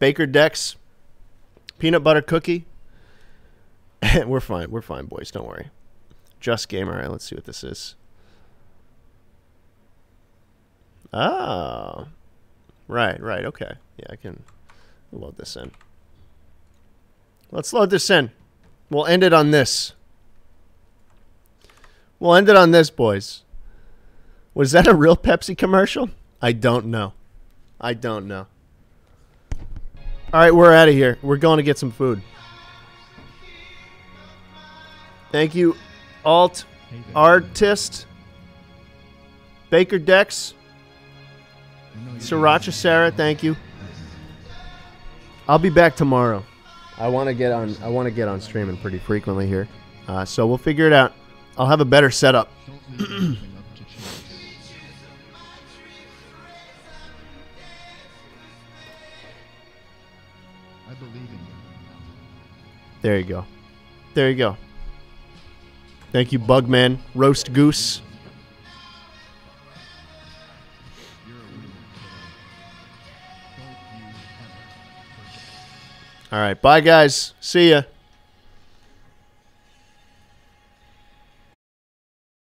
Baker Dex, peanut butter cookie. [laughs] We're fine. We're fine, boys. Don't worry. Just game. All right. Let's see what this is. Oh, right, right. Okay. Yeah, I can load this in. Let's load this in. We'll end it on this. We'll end it on this, boys. Was that a real Pepsi commercial? I don't know. I don't know. All right, we're out of here. We're going to get some food. Thank you, Alt Artist, Baker Dex, Sriracha Sarah. Thank you. I'll be back tomorrow. I want to get on. I want to get on streaming pretty frequently here, uh, so we'll figure it out. I'll have a better setup. Don't leave anything up to chance. I believe in you. There you go. There you go. Thank you, Bugman. Roast Goose. All right. Bye, guys. See ya.